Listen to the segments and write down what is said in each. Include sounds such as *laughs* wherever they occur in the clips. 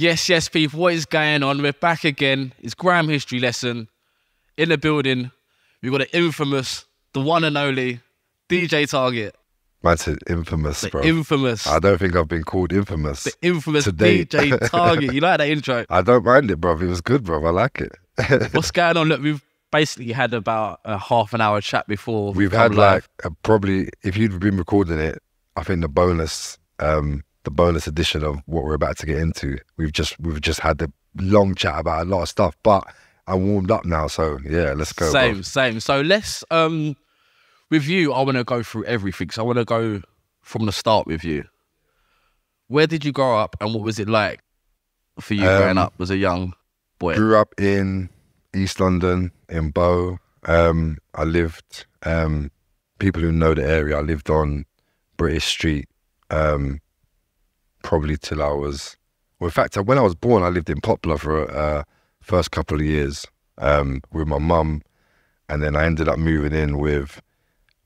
Yes, yes, people, what is going on? We're back again. It's Grime History Lesson. In the building, we've got the infamous, the one and only DJ Target. Man said infamous, The bro. infamous, I don't think I've been called infamous. the infamous today. DJ *laughs* Target. You like that intro? I don't mind it, bro. It was good, bro. I like it. *laughs* What's going on? Look, we've basically had about a half an hour chat before. We've had live. like a, probably, if you'd been recording it, I think the bonus, um, the bonus edition of what we're about to get into, we've just we've just had the long chat about a lot of stuff. But I'm warmed up now, so yeah, let's go. same, bro. same. So let's um with you. I want to go through everything. So I want to go from the start with you. Where did you grow up, and what was it like for you growing Um, up as a young boy? Grew up in East London, in Bow. Um, I lived. Um, people who know the area, I lived on British Street. Um, probably till I was. Well, in fact, when I was born, I lived in Poplar for uh, first couple of years um, with my mum, and then I ended up moving in with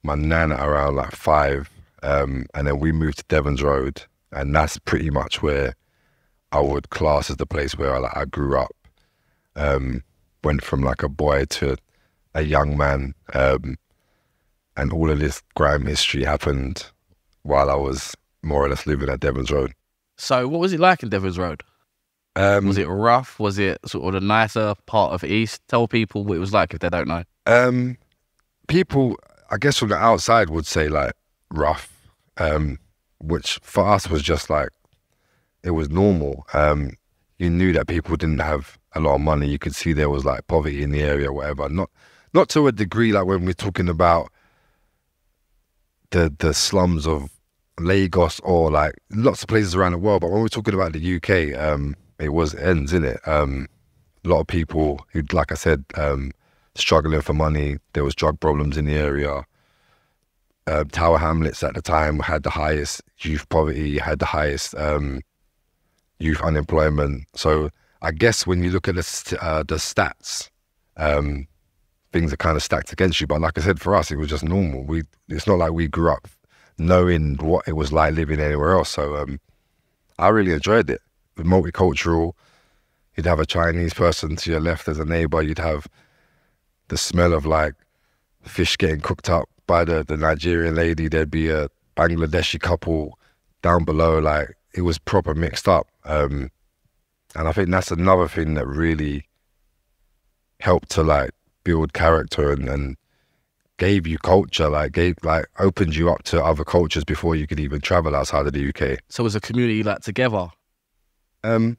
my nana around like five, um, and then we moved to Devon's Road, and that's pretty much where I would class as the place where I, like, I grew up. Um, went from like a boy to a young man, um, and all of this grime history happened while I was more or less living at Devon's Road. So what was it like in Devon's Road? Um, Was it rough? Was it sort of the nicer part of East? Tell people what it was like if they don't know. Um, people, I guess from the outside would say like rough, um, which for us was just like it was normal. Um, you knew that people didn't have a lot of money. You could see there was like poverty in the area, whatever. Not not to a degree like when we're talking about the the slums of Lagos or like lots of places around the world. But when we're talking about the UK, um, it was ends in it. Um, a lot of people who, like I said, um, struggling for money. There was drug problems in the area. Uh, Tower Hamlets at the time had the highest youth poverty, had the highest um, youth unemployment. So I guess when you look at the uh, the stats, um, things are kind of stacked against you. But like I said, for us, it was just normal. We it's not like we grew up knowing what it was like living anywhere else. So um, I really enjoyed it. Multicultural. You'd have a Chinese person to your left as a neighbor. You'd have the smell of like fish getting cooked up by the, the Nigerian lady. There'd be a Bangladeshi couple down below. Like it was proper mixed up. Um, and I think that's another thing that really helped to like build character and, and gave you culture, like gave like opened you up to other cultures before you could even travel outside of the UK. So was a community like together? Um,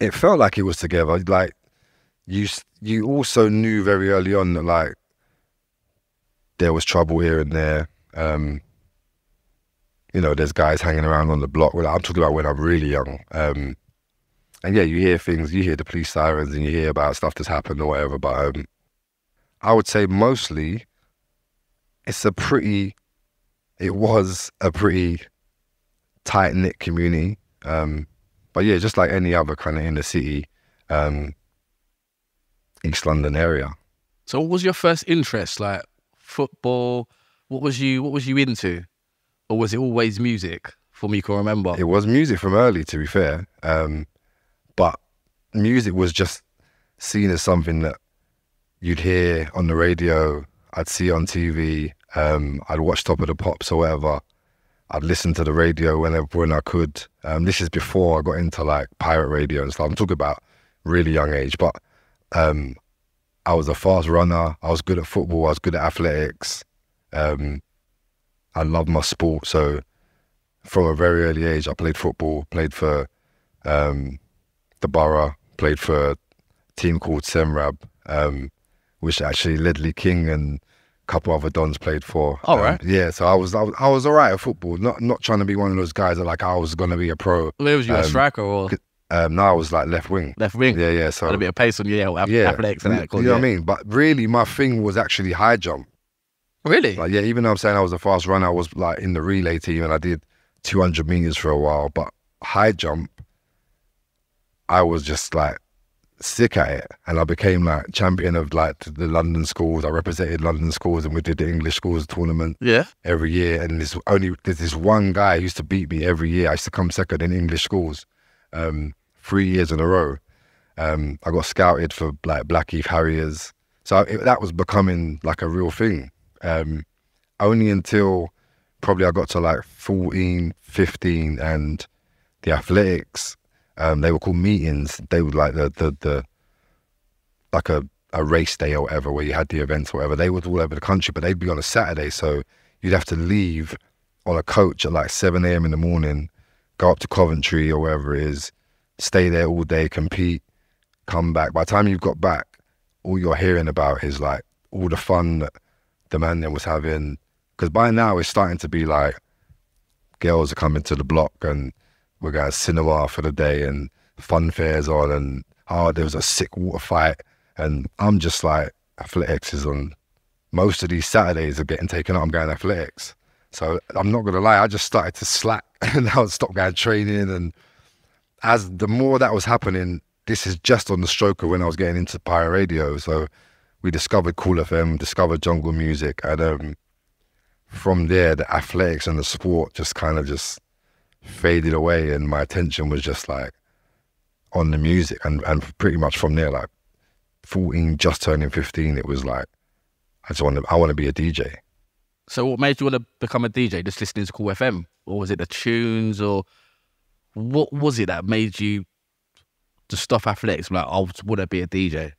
it felt like it was together. Like you, you also knew very early on that like there was trouble here and there. Um, you know, there's guys hanging around on the block. Well, I'm talking about when I'm really young. Um, and yeah, you hear things, you hear the police sirens, and you hear about stuff that's happened or whatever. But um, I would say mostly, it's a pretty, it was a pretty tight knit community. Um, but yeah, just like any other kind of inner city, um, East London area. So what was your first interest? Like football? What was you what was you into? Or was it always music from you can remember? It was music from early, to be fair. Um, but music was just seen as something that you'd hear on the radio, I'd see on TV, um, I'd watch Top of the Pops or whatever. I'd listen to the radio whenever when I could. Um, this is before I got into like pirate radio and stuff. I'm talking about really young age, but um, I was a fast runner. I was good at football. I was good at athletics. Um, I loved my sport, so from a very early age, I played football, played for um, the borough, played for a team called Senrab, um, which actually Ledley King and couple other Dons played for. All Um, right. Yeah, so I was, I was I was all right at football. Not not trying to be one of those guys that like I was gonna be a pro. Where was you a um, striker or Um, no, I was like left wing. left wing? Yeah, yeah. So Had a bit of pace on you, yeah, yeah, athletics and that. you know what I mean. But really, my thing was actually high jump. Really? Like, yeah, even though I'm saying I was a fast runner, I was like in the relay team and I did 200 meters for a while. But high jump, I was just like sick at it, and I became like champion of like the London schools. I represented London schools, and we did the English schools tournament yeah. every year. And there's only there's this one guy who used to beat me every year. I used to come second in English schools um, three years in a row. Um, I got scouted for like Blackheath Harriers, so it, that was becoming like a real thing. Um, only until probably I got to like 14, 15, and the athletics. Um, they were called meetings. They would like the the the like a a race day or whatever, where you had the events or whatever. They were all over the country, but they'd be on a Saturday, so you'd have to leave on a coach at like 7 a.m. in the morning, go up to Coventry or wherever it is, stay there all day, compete, come back. By the time you've got back, all you're hearing about is like all the fun that the man then was having. Because by now it's starting to be like girls are coming to the block and we're going to cinema for the day and fun fairs on and oh there was a sick water fight and I'm just like athletics is on most of these Saturdays are getting taken up. I'm going athletics. So I'm not gonna lie, I just started to slack *laughs* and I would stop going training. And as the more that was happening, this is just on the stroke of when I was getting into pirate radio. So we discovered Kool FM, discovered jungle music, and um, from there, the athletics and the sport just kind of just faded away, and my attention was just like on the music, and and pretty much from there, like 14, just turning 15, it was like I just want to, I want to be a DJ. So, what made you want to become a DJ? Just listening to Kool FM, or was it the tunes, or what was it that made you just stop athletics? Like, I to be a DJ.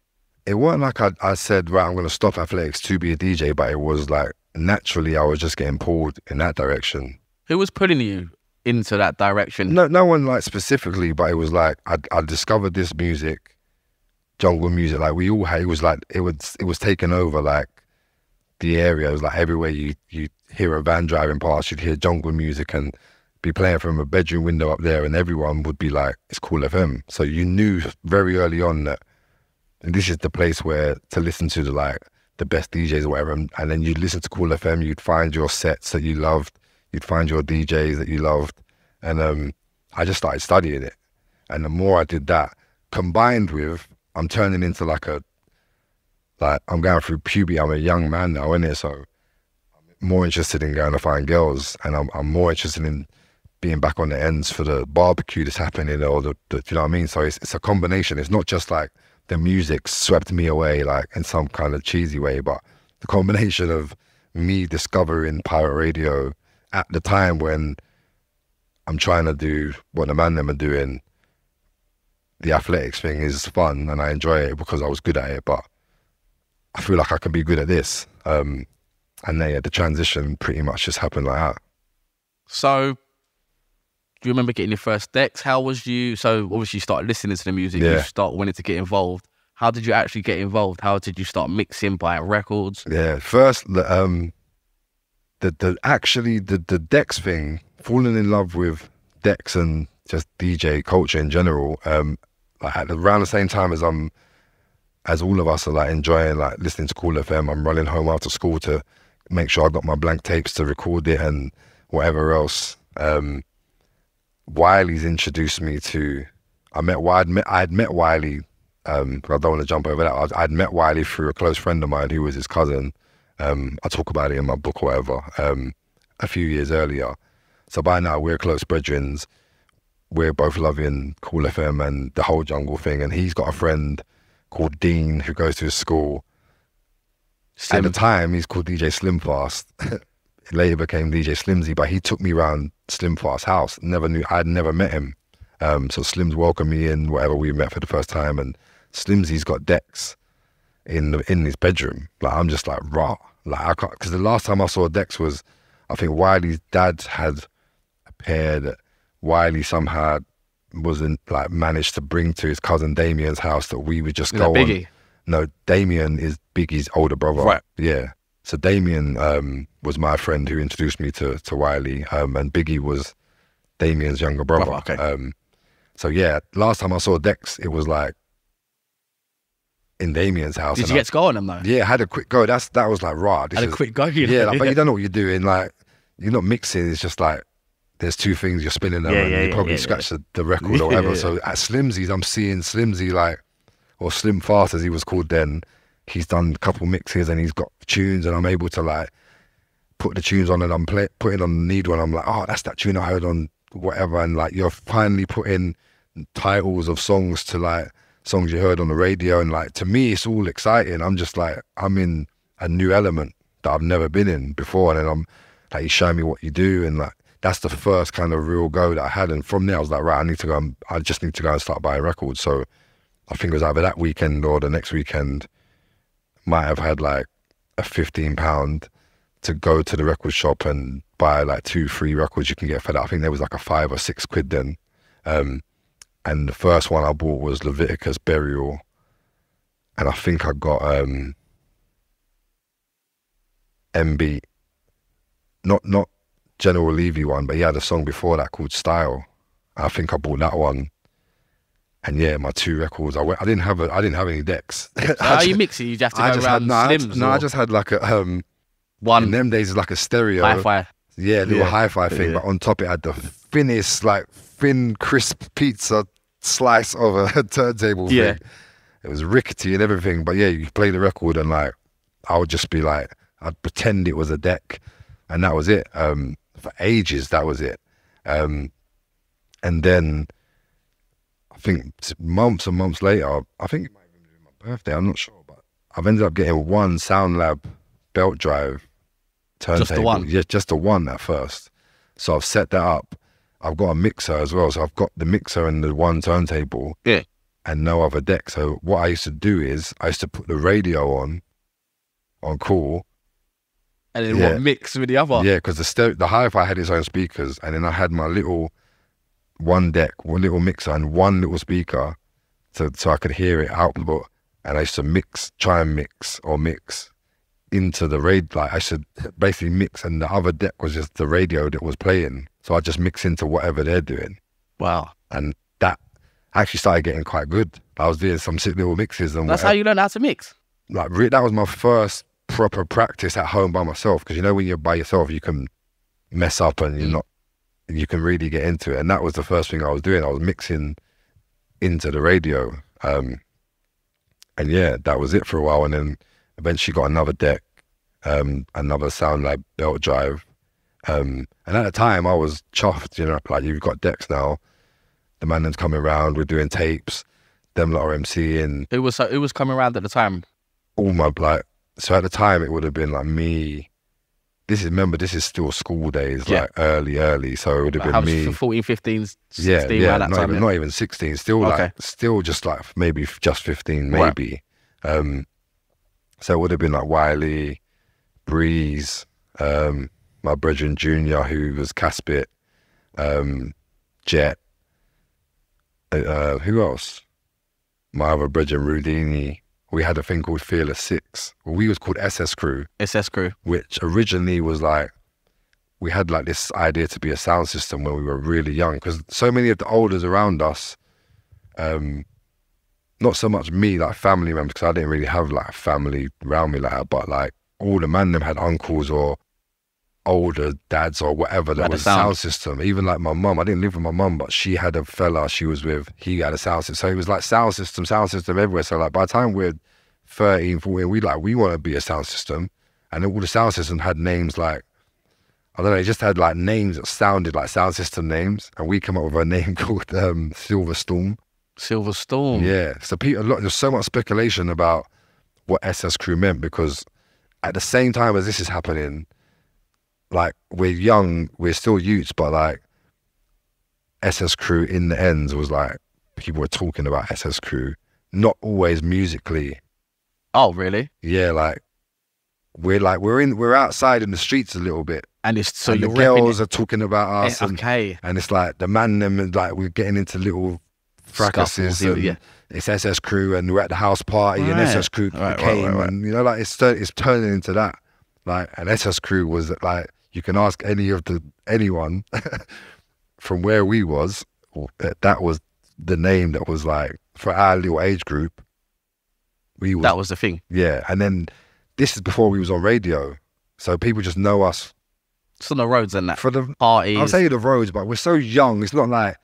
It wasn't like I, I said, right, I'm going to stop athletics to be a DJ, but it was like naturally I was just getting pulled in that direction. Who was pulling you into that direction? No, no one like specifically, but it was like I, I discovered this music, jungle music. Like we all had, it was like it was it was taken over. Like the area. It was like everywhere you you hear a van driving past, you'd hear jungle music and be playing from a bedroom window up there, and everyone would be like, "It's Kool FM." So you knew very early on that this is the place where to listen to the like the best DJs or whatever, and, and then you'd listen to Kool FM. You'd find your sets that you loved. You'd find your DJs that you loved, and um, I just started studying it. And the more I did that, combined with I'm turning into like a like I'm going through puberty. I'm a young man now, innit? So I'm more interested in going to find girls, and I'm I'm more interested in being back on the ends for the barbecue that's happening, or the, the you know what I mean. So it's it's a combination. It's not just like the music swept me away, like in some kind of cheesy way, but the combination of me discovering pirate radio at the time when I'm trying to do what the man them are doing. The athletics thing is fun and I enjoy it because I was good at it, but I feel like I can be good at this. Um, and then yeah, the transition pretty much just happened like that. So, do you remember getting your first decks? How was you? So, obviously, you started listening to the music. Yeah. You start wanting to get involved. How did you actually get involved? How did you start mixing, buying records? Yeah, first, the, um, the the actually the the decks thing, falling in love with Dex and just DJ culture in general. Um, like at around the same time as I'm as all of us are like enjoying like listening to Kool FM, I'm running home after school to make sure I got my blank tapes to record it and whatever else. Um, Wiley's introduced me to. I met I'd met I'd met Wiley. Um, I don't want to jump over that. I'd, I'd, met Wiley through a close friend of mine who was his cousin. Um, I talk about it in my book or whatever. Um, a few years earlier, so by now we're close brethren. We're both loving Kool FM and the whole jungle thing, and he's got a friend called Dean who goes to his school. Slim. At the time, he's called DJ Slimfast. *laughs* later became DJ Slimzy, but he took me around Slimfast's house. Never knew, I'd never met him. Um, so Slim's welcomed me in, whatever we met for the first time, and Slimzy's got decks in the, in his bedroom. Like I'm just like raw. Like I can't because the last time I saw Dex was, I think Wiley's dad had a pair that Wiley somehow wasn't like managed to bring to his cousin Damien's house that we would just Is go on. No, Damien is Biggie's older brother. Right. Yeah. So Damien um, was my friend who introduced me to to Wiley, um, and Biggie was Damien's younger brother. Brother, okay. Um, so yeah, last time I saw Dex, it was like in Damien's house. Did you I- get to go on them though? yeah, I had a quick go. That's that was like raw. This Had a is- quick go. You know? yeah, like, but you *laughs* don't know what you're doing. Like you're not mixing. It's just like there's two things you're spinning them, Yeah, and yeah, you probably yeah, scratch the, the record or *laughs* whatever. So at Slimzy's, I'm seeing Slimzy like, or Slim Fast as he was called then. He's done a couple mixes and he's got tunes, and I'm able to like put the tunes on and I'm play, putting on the needle, and I'm like, oh, that's that tune I heard on whatever, and like you're finally putting titles of songs to like songs you heard on the radio, and like to me, it's all exciting. I'm just like I'm in a new element that I've never been in before, and then I'm like you show me what you do, and like that's the first kind of real go that I had, and from there I was like, right, I need to go. And, I just need to go and start buying records. So I think it was either that weekend or the next weekend. Might have had like a fifteen pound to go to the record shop and buy like two, three records you can get for that. I think there was like a five or six quid then. Um, and the first one I bought was Leviticus Burial. And I think I got um, MB, not not General Levy one, but he had a song before that called Style. I think I bought that one. And yeah, my two records. I went, I didn't have a, I didn't have any decks. How *laughs* you mix it? You have to I go just around had no, I, slims. no, I just had like a um in them days it's like a stereo. hi-fi. Yeah, little Yeah. hi-fi thing, Yeah. but on top it had the thinnest, like thin, crisp pizza slice of a *laughs* turntable. Yeah. thing. it was rickety and everything. But yeah, you play the record and like I would just be like, I'd pretend it was a deck, and that was it. Um, for ages, that was it. Um, and then I think months and months later, I think it might have been my birthday. I'm not sure, but I've ended up getting one SoundLab belt drive turntable. Just the one? Yeah, just the one at first. So I've set that up. I've got a mixer as well. So I've got the mixer and the one turntable. Yeah. And no other deck. So what I used to do is I used to put the radio on, on call. And then Yeah. what mix with the other? Yeah, because the ster- the hi-fi had its own speakers, and then I had my little one deck, one little mixer, and one little speaker, so so I could hear it output. And I used to mix, try and mix or mix into the radio. Like I should basically mix, and the other deck was just the radio that was playing. So I just mix into whatever they're doing, Wow. and that actually started getting quite good. I was doing some sick little mixes, and That's whatever how you learn how to mix. like re- that was my first proper practice at home by myself because you know when you're by yourself you can mess up and you're Mm. not you can really get into it and that was the first thing I was doing I was mixing into the radio um and yeah that was it for a while and then eventually got another deck um another SoundLab belt drive um and at the time I was chuffed you know like you've got decks now the man that's coming around we're doing tapes them lot are MCing It was so it was coming around at the time. all my like so at the time it would have been like me this is remember this is still school days Yeah. like early early so it would have Like, I been was me 14, 15, 16 yeah yeah that not, time. even, yeah. not even 16 still Okay. like still just like maybe just 15 Right. maybe um so it would have been like Wiley Breeze um my brethren junior who was Caspit um Jet uh, uh, who else my other brethren Rudini we had a thing called Fearless Six. Well, we was called SS Crew, SS crew. which originally was like we had like this idea to be a sound system when we were really young because so many of the elders around us, um, not so much me like family members because I didn't really have like family around me like that, but like all the man them had uncles or older dads or whatever that Had was a sound. sound system. Even like my mum, I didn't live with my mum, but she had a fella she was with. He had a sound system, so it was like sound system, sound system everywhere. So like by the time we're 13, 14, we like we want to be a sound system, and all the sound systems had names like I don't know, it just had like names that sounded like sound system names, and we come up with a name *laughs* called um, Silver Storm. Silver Storm. Yeah, so people, a lot, there's so much speculation about what SS Crew meant because at the same time as this is happening, like we're young, we're still youths, but like SS Crew in the ends was like people were talking about SS Crew, not always musically. Oh, really? Yeah, like we're like we're in we're outside in the streets a little bit. And it's so and the girls are talking about us Eh, and, okay. and it's like the man them and like we're getting into little fracases Scuffles, and yeah. it's SS Crew and we're at the house party and Right. SS Crew Right, came right. and you know like it's it's turning into that like and SS Crew was like you can ask any of the anyone *laughs* from where we was that that was the name that was like for our little age group we was That was the thing. yeah and then this is before we was on radio so people just know us It's on the roads and that. for the Parties. I'll tell you the roads, but we're so young. It's not like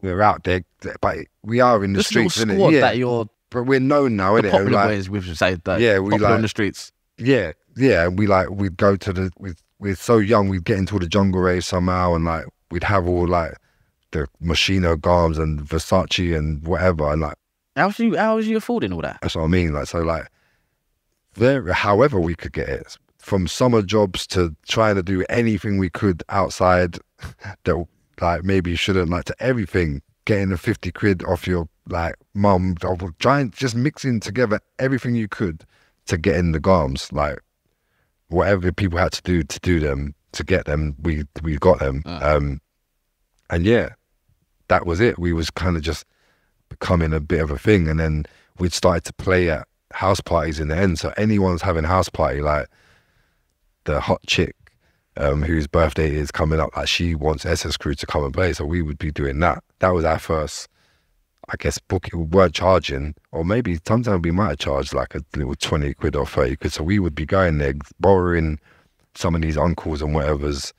we're out there, but we are in the This streets, squad Yeah, that you're but we're known now, the innit? popular Like, boys, we should say that. Yeah, we like- on the streets. yeah, yeah. And we like we'd go to the. We'd, we're so young. We'd get into the jungle rave somehow, and like we'd have all like the Moschino Garms and Versace and whatever. And like, How was you? How was you affording all that? that's what I mean. Like, so like, there, however we could get it, from summer jobs to trying to do anything we could outside *laughs* that like maybe you shouldn't, like to everything, getting a 50 quid off your like mum, trying, just mixing together everything you could to get in the garms, like whatever people had to do to do them, to get them, we, we got them. Ah. Um, and yeah, that was it. We was kind of just becoming a bit of a thing. And then we'd started to play at house parties in the end. So anyone's having a house party, like the hot chick um, whose birthday is coming up, like she wants SS Crew to come and play. So we would be doing that. That was our first, I guess, book. We weren't charging, or maybe sometimes we might have charged like a little 20 quid or 30 quid. So we would be going there, borrowing some of these uncles and whatever's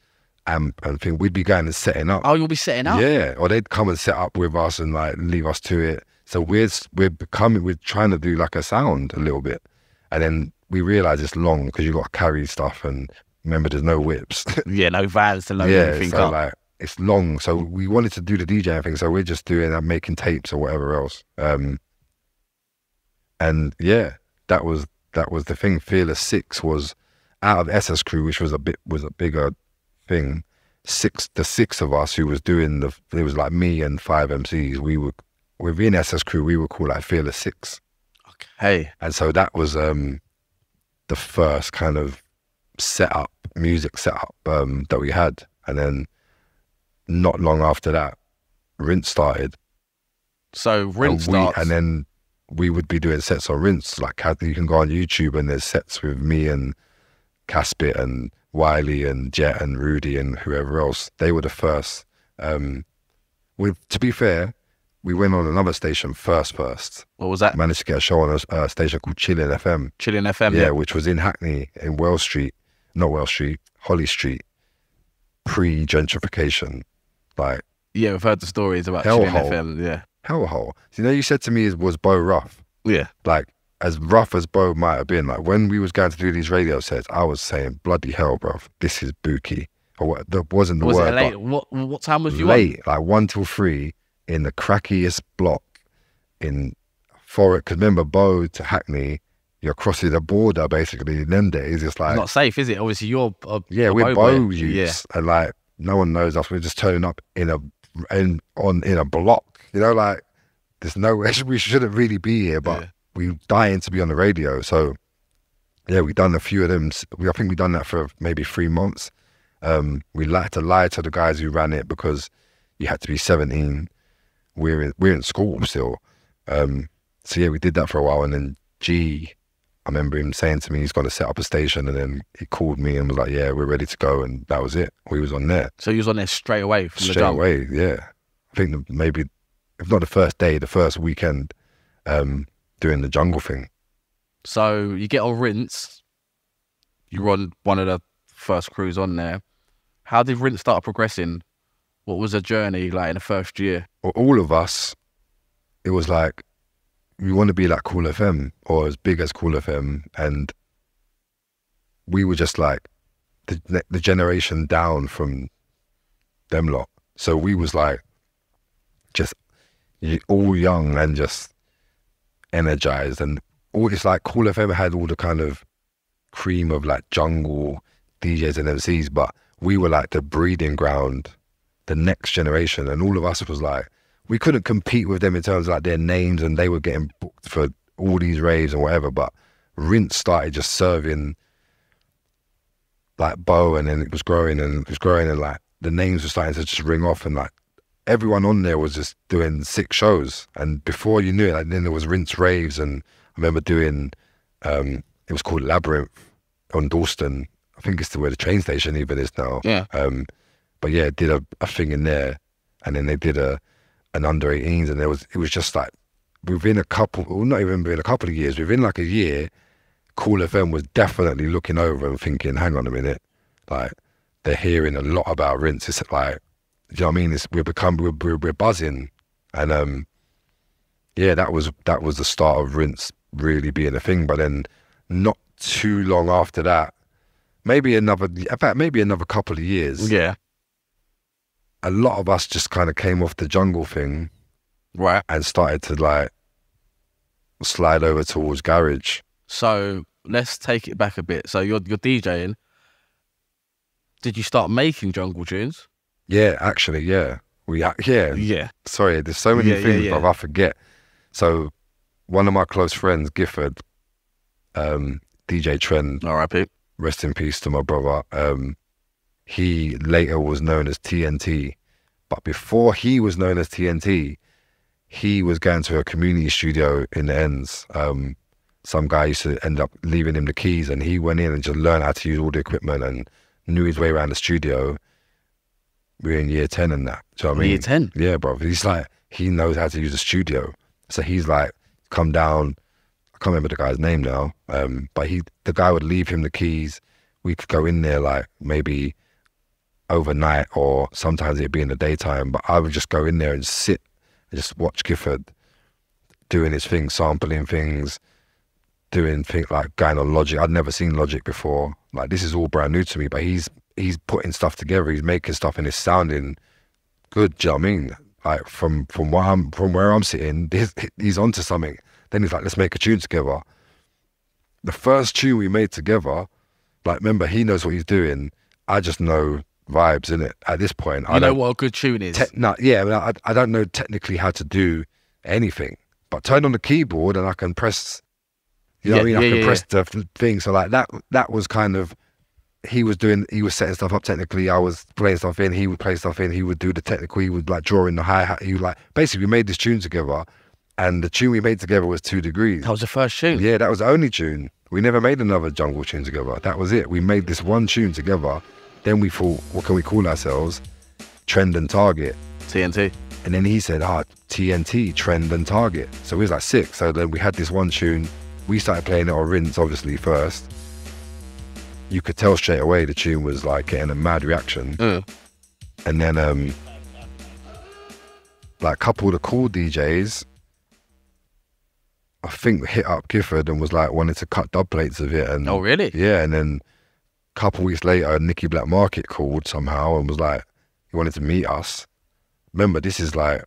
amp and thing. We'd be going and setting up. Oh, you'll be setting up. Yeah, or they'd come and set up with us and like leave us to it. So we're we're becoming we're trying to do like a sound a little bit, and then we realize it's long because you got to carry stuff and remember there's no whips. *laughs* Yeah, no vans to load yeah, anything so up. like it's long. So we wanted to do the DJ thing, so we're just doing that, making tapes or whatever else. Um, and yeah, that was that was the thing. Fearless Six was out of SS Crew, which was a bit was a bigger thing. Six, the six of us who was doing the, it was like me and five MCs. We were within SS Crew. We were called like Fearless Six, Okay. and so that was um the first kind of setup, music setup um, that we had. And then not long after that, Rinse started. so rinse and, we, starts. and then we would be doing sets on Rinse. Like you can go on YouTube and there's sets with me and Caspit and Wiley and Jet and Rudy and whoever else. They were the first. Um, with to be fair, we went on another station first. First, what was that? managed to get a show on a, a station called Chillin' FM. Chilling FM. yeah, which was in Hackney in Wells Street, not Wells Street, Holly Street, pre gentrification, like yeah. We've heard the stories about Chilling Hellhole. FM. Yeah, hellhole. You know, you said to me it was Bow rough, yeah. like as rough as Bow might have been. Like when we was going to do these radio sets, I was saying, "Bloody hell, bro, this is booky." Or what? That wasn't the was word. it late? What what time was you late, like one till three, in the crackiest block in Forest. Because remember, Bow to Hackney, you're crossing the border basically. In them days, it's on? like Not safe, is it? Obviously, you're. A, Yeah, a we're boy. bow youths, and like no one knows us. We're just turning up in a in on in a block. You know, like there's no way *laughs* we shouldn't really be here, but Yeah. we dying to be on the radio. So yeah, we done a few of them. We I think we done that for maybe three months. Um, we had to lie to the guys who ran it because you had to be 17. We're in, we're in school still. Um, so yeah, we did that for a while, and then G, I remember him saying to me he's going to set up a station, and then he called me and was like, "Yeah, we're ready to go," and that was it. We was on there So he was on there straight away from the straight away. Yeah, I think maybe if not the first day, the first weekend, um, doing the jungle thing. So you get on rinse. You're on one of the first crews on there. How did rinse start progressing? What was the journey like in the first year? Well, all of us, it was like we want to be like Kool FM or as big as Kool FM, and we were just like the the generation down from them lot. So we was like just all young and just energized, and all it's like Kool FM had all the kind of cream of like jungle DJs and MCs, but we were like the breeding ground the next generation, and all of us was like, we couldn't compete with them in terms of like their names, and they were getting booked for all these raves and whatever. But Rinse started just serving like Bow, and then it was growing and it was growing, and like the names were starting to just ring off, and like everyone on there was just doing six shows, and before you knew it, like then there was Rinse raves, and I remember doing, um, it was called Labyrinth on Dalston. I think it's the where the train station even is now. Yeah. Um, but yeah, did a, a thing in there, and then they did a an under 18s, and there was it was just like within a couple, well, not even within a couple of years, within like a year, Kool FM was definitely looking over and thinking, hang on a minute, like they're hearing a lot about Rinse. It's like, do you know what I mean? It's, we're become we're, we're, we're buzzing, and um, yeah, that was that was the start of Rinse really being a thing. But then, not too long after that, maybe another, in fact, maybe another couple of years Yeah. A lot of us just kind of came off the jungle thing Right. and started to like slide over towards garage. So let's take it back a bit. So you're you're DJing. Did you start making jungle tunes? Yeah, actually, yeah. We yeah. Yeah. Sorry, there's so many Yeah, yeah, things, yeah. bruv, I forget. So one of my close friends, Gifford, um, DJ Trend, All right, Pete. rest in peace to my brother. Um, he later was known as TNT, but before he was known as TNT, he was going to a community studio in the ends. Um, some guy used to end up leaving him the keys, and he went in and just learned how to use all the equipment and knew his way around the studio. We're in year ten and that. Do you know I mean? Year ten. Yeah, bro. He's like, he knows how to use a studio. So he's like, come down. I can't remember the guy's name now. Um, but he, the guy would leave him the keys. We could go in there like maybe overnight or sometimes it'd be in the daytime. But I would just go in there and sit and just watch Gifford doing his thing, sampling things, doing things like going on Logic. I'd never seen Logic before. Like this is all brand new to me. But he's he's putting stuff together. He's making stuff and it's sounding good. Do you know I mean? Like from from where I'm from where I'm sitting, he's, he's onto something. Then he's like, let's make a tune together. The first tune we made together, like remember he knows what he's doing. I just know vibes in it. At this point, I know what a good tune is. no, yeah, I, I, I don't know technically how to do anything, but turn on the keyboard and I can press. You know what I Yeah, mean? I can yeah, press the thing. So like that, that was kind of. He was doing. He was setting stuff up technically. I was playing stuff in. He would play stuff in. He would do the technical. He would like draw in the hi hat. He would like basically we made this tune together, and the tune we made together was two degrees. that was the first tune. Yeah, that was the only tune. We never made another jungle tune together. That was it. We made this one tune together. Then we thought, what can we call ourselves? Trend and Target. TNT. And then he said, ah, TNT, Trend and Target. So we was like six. So then we had this one tune. We started playing it on Rinse, obviously, first. You could tell straight away the tune was like getting a mad reaction. Mm. And then, um, like, a couple of the cool DJs, I think hit up Gifford and was like, wanted to cut dub plates of it. And Oh, really? yeah, and then couple weeks later, Nicky Black Market called somehow and was like, he wanted to meet us. Remember, this is like,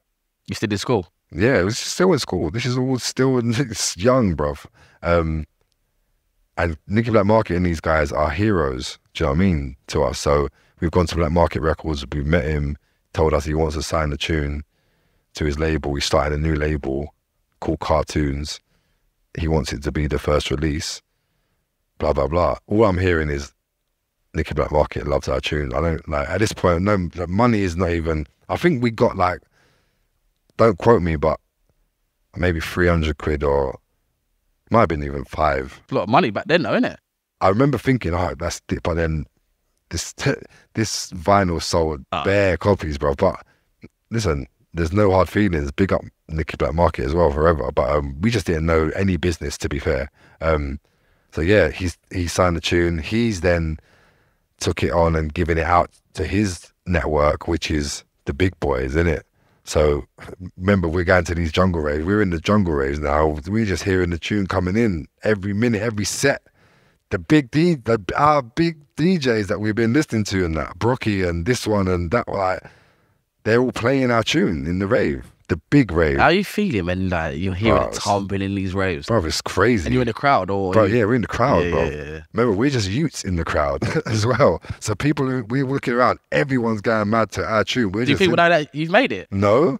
You still in school? yeah, it was still in school. This is all still *laughs* it's young, bruv. Um, and Nicky Black Market and these guys are heroes. Do you know what I mean to us? So we've gone to Black Market Records. We've met him. Told us he wants to sign the tune to his label. We started a new label called Cartoons. He wants it to be the first release. Blah blah blah. All I'm hearing is Nicky Black Market loves our tune. I don't like at this point. No, the money is not even. I think we got like don't quote me, but maybe 300 quid or might have been even five. A lot of money back then, though, innit? I remember thinking, oh, that's it. But then this *laughs* this vinyl sold Ah. bare copies, bro. But listen, there's no hard feelings. Big up Nicky Black Market as well forever. But um, we just didn't know any business, to be fair. Um, so yeah, he's he signed the tune. He's then took it on and given it out to his network, which is the big boys, isn't it? So remember, we're going to these jungle raves. We're in the jungle raves now. We're just hearing the tune coming in every minute, every set. The big D, the our big DJs that we've been listening to, and that Brockie and this one and that, like they're all playing our tune in the rave, the big rave. How are you feeling when like you're hearing it tumbling in these raves? Bro, it's crazy. And you're in the crowd, or Bro, you- yeah, we're in the crowd, Yeah, bro. yeah, yeah. Remember, we're just youths in the crowd *laughs* as well. So people, we're looking around, everyone's going mad to our tune. We're Do you just think in- that you've made it? No,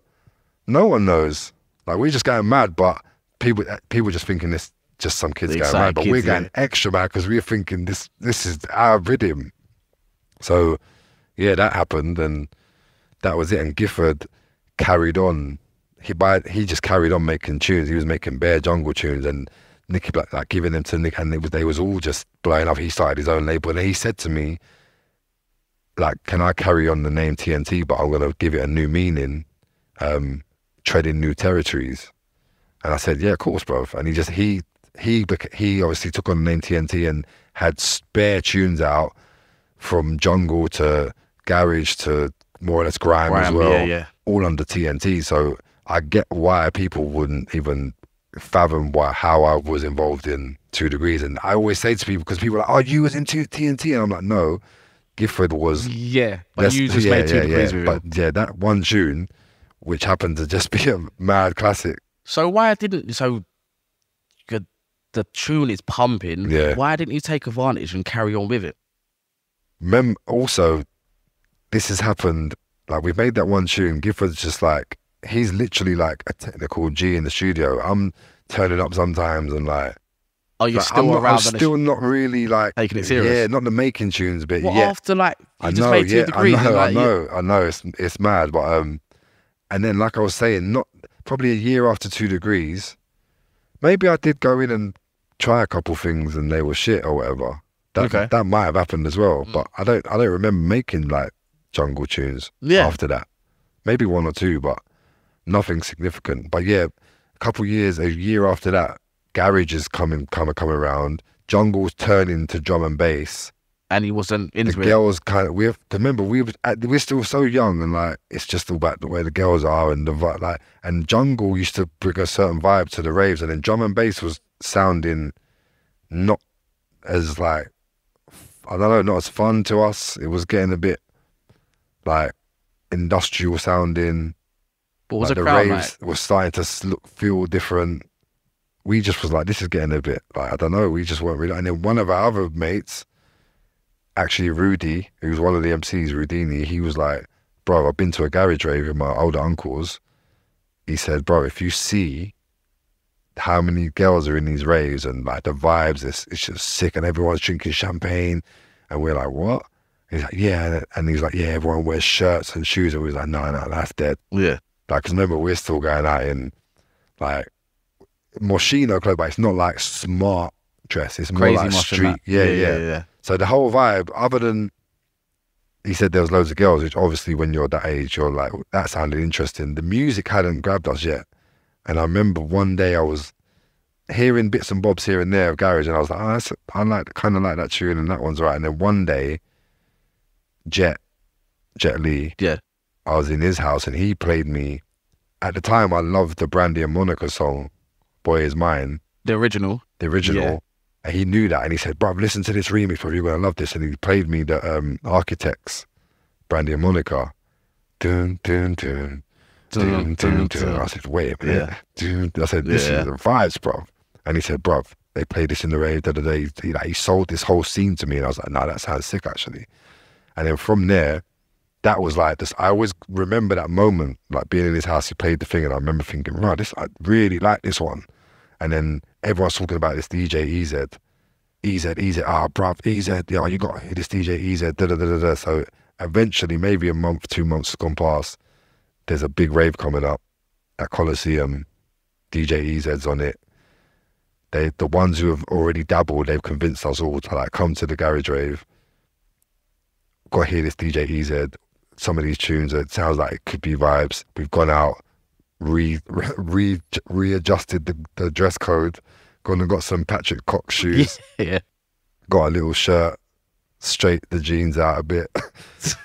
no one knows. Like we're just going mad, but people people just thinking this just some kids The going mad, but kids, we're going extra mad because we're thinking this this is our rhythm. So yeah, that happened, and that was it. And Gifford carried on. He by he just carried on making tunes. He was making bare jungle tunes, and Nicky Black like giving them to Nick, and it was, they was all just blowing up. He started his own label, and he said to me, like, "Can I carry on the name TNT, but I'm gonna give it a new meaning, um, treading new territories?" And I said, "Yeah, of course, bro." And he just he he he obviously took on the name TNT and had spare tunes out from jungle to garage to more or less grime, as well, yeah, yeah. all under TNT. So I get why people wouldn't even fathom why how I was involved in Two Degrees. And I always say to people because people are like, "Oh, you was into TNT," and I'm like, "No, Gifford was Yeah, but you just yeah, made two yeah, degrees yeah. But yeah, that one tune, which happened to just *laughs* be a mad classic. So why didn't so? The tune is pumping. Yeah. Why didn't you take advantage and carry on with it? Mem also, this has happened. Like we've made that one tune. Gifford's just like he's literally like a technical G in the studio. I'm turning up sometimes and like, Are you like, still I'm, not, around? I'm still not really like Taking it serious? Yeah, not the making tunes bit What yet. after like I know, yeah, I know, I like, you- know, I know. It's it's mad, but um, and then like I was saying, not probably a year after two degrees, maybe I did go in and try a couple things and they were shit or whatever. That Okay. that might have happened as well, Mm. but I don't I don't remember making like jungle tunes Yeah. after that. Maybe one or two, but nothing significant. But yeah, a couple years, a year after that, garage is coming coming coming around. Jungle's turning to drum and bass and he wasn't the into it. girls kind of we have, remember, we were, we're still so young and like it's just about the way the girls are and the like and jungle used to bring a certain vibe to the raves and then drum and bass was sounding not as like I don't know not as fun to us it was getting a bit like industrial sounding But was like a the crowd raves was starting to look feel different we just was like this is getting a bit like I don't know we just weren't really and then one of our other mates actually Rudy, who was one of the MCs, Rudini, he was like, Bro, I've been to a garage rave with my older uncles. He said, Bro, if you see how many girls are in these raves and like the vibes, it's, it's just sick and everyone's drinking champagne. And we're like, What? He's like, Yeah. And he's like, Yeah, everyone wears shirts and shoes. And we was like, No, no, that's dead. Yeah. Like, 'cause remember, we're still going out in like Moschino clothes, but it's not like smart dress. It's more like street. that. yeah, yeah, yeah. yeah. So the whole vibe, other than he said there was loads of girls, which obviously when you're that age, you're like, that sounded interesting. The music hadn't grabbed us yet. And I remember one day I was hearing bits and bobs here and there of garage, and I was like, oh, that's, I like kind of like that tune, and that one's right. And then one day, Jet, Jet Le, Yeah. I was in his house, and he played me. At the time, I loved the Brandy and Monica song, "Boy Is Mine." The original. the original. Yeah. And he knew that, and he said, "Bruv, listen to this remix, bro. You're gonna love this." And he played me the um, Architechs, Brandy and Monica. Dun dun dun dun dun dun. I said, "Wait a minute." Dun. I said, "This Yeah. is the vibes, bro." And he said, "Bruv, they played this in the rave the other day." He, like, he sold this whole scene to me, and I was like, "Nah, that sounds sick, actually." And then from there, that was like this. I always remember that moment, like being in his house. He played the thing, and I remember thinking, "Right, this I really like this one." And then everyone's talking about this DJ EZ, EZ, EZ. Ah, bruv, EZ. Yeah, you got this DJ EZ. Da da da da da. So eventually, maybe a month, two months has gone past. There's a big rave coming up at Coliseum. DJ EZ's on it. They, the ones who have already dabbled, they've convinced us all to like come to the garage rave. Got to hear this DJ EZ. Some of these tunes, it sounds like it could be vibes. We've gone out, re, *laughs* re, readjusted the, the dress code, gone and got some Patrick Cox *laughs* shoes, Yeah. got a little shirt, straight the jeans out a bit,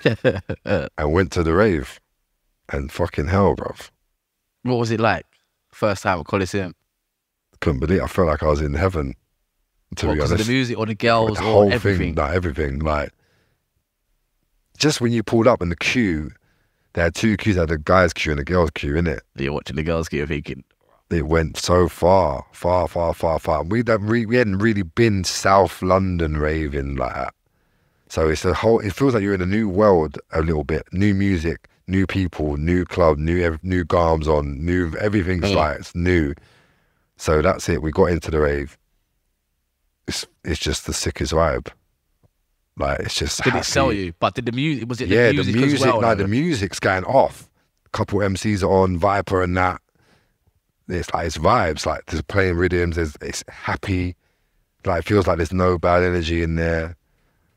*laughs* and went to the rave. And fucking hell, bruv. what was it like? First time at Coliseum. Couldn't believe it. I felt like I was in heaven. To What, be honest. the music or the girls the or whole everything. thing, like everything, like just when you pulled up in the queue, there are two queues, there had a guys queue and the girls queue, in it. You're watching the girls get thinking, It went so far, far, far, far, far. We don't re- we hadn't really been South London raving like that. So it's a whole. It feels like you're in a new world a little bit. New music, new people, new club, new new garms on, new everything's Mm. like it's new. So that's it. We got into the rave. It's it's just the sickest vibe. Like it's just. did it sell you? But did the music, was it Yeah, the music, the music, well? like though? the music's going off. couple MCs are on Viper and that. It's like it's vibes. Like there's playing rhythms. There's it's happy. Like it feels like there's no bad energy in there.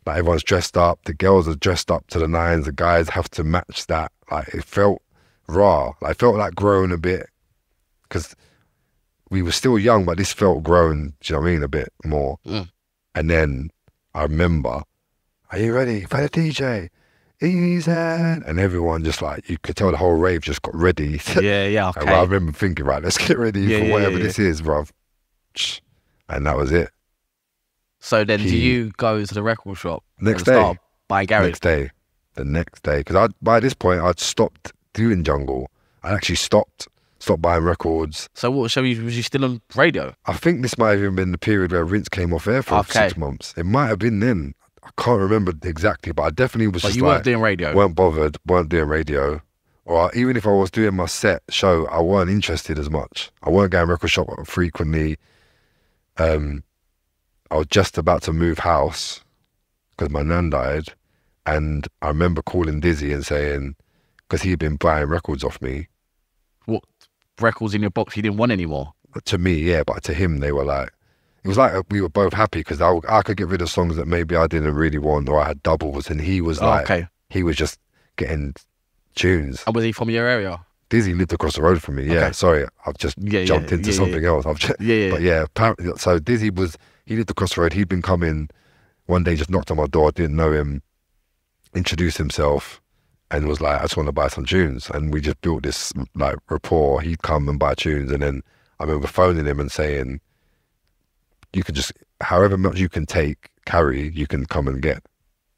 Like everyone's dressed up. The girls are dressed up to the nines. The guys have to match that. Like it felt raw. Like it felt like grown a bit because we were still young, but this felt grown. Do you know what I mean? A bit more. Mm. And then I remember, are you ready for the DJ? EZ. And everyone just like, you could tell the whole rave just got ready. *laughs* yeah, yeah, And okay. I remember thinking, right, let's get ready Yeah, for yeah, whatever yeah, this is, bruv. And that was it. so then, do you go to the record shop? Next day, buying garage. next day. The next day, because I by this point I'd stopped doing jungle. I actually stopped stopped buying records. So what? So you, was you still on radio? I think this might have even been the period where Rinse came off air for Okay. six months. It might have been then. I can't remember exactly, but I definitely was But just you like weren't doing radio. weren't bothered, weren't doing radio. Or even if I was doing my set show, I weren't interested as much. I weren't going record shop frequently. Um, I was just about to move house because my nan died, and I remember calling Dizzee and saying, because he'd been buying records off me. what records in your box you didn't want anymore? To me, yeah, but to him, they were like, it was like uh, we were both happy because I, I could get rid of songs that maybe I didn't really want, or I had doubles, and he was Oh, like, okay. he was just getting tunes. And was he from your area? Dizzee lived across the road from me. Yeah, Okay. sorry, I've just Yeah, yeah, jumped into yeah, something yeah. else. I've just, Yeah, yeah. but yeah, apparently, so Dizzee was he lived across the road. He'd been coming one day, just knocked on my door. Didn't know him. Introduced himself and was like, "I just want to buy some tunes." And we just built this like rapport. He'd come and buy tunes, and then I remember phoning him and saying, "You can just however much you can take, carry, you can come and get."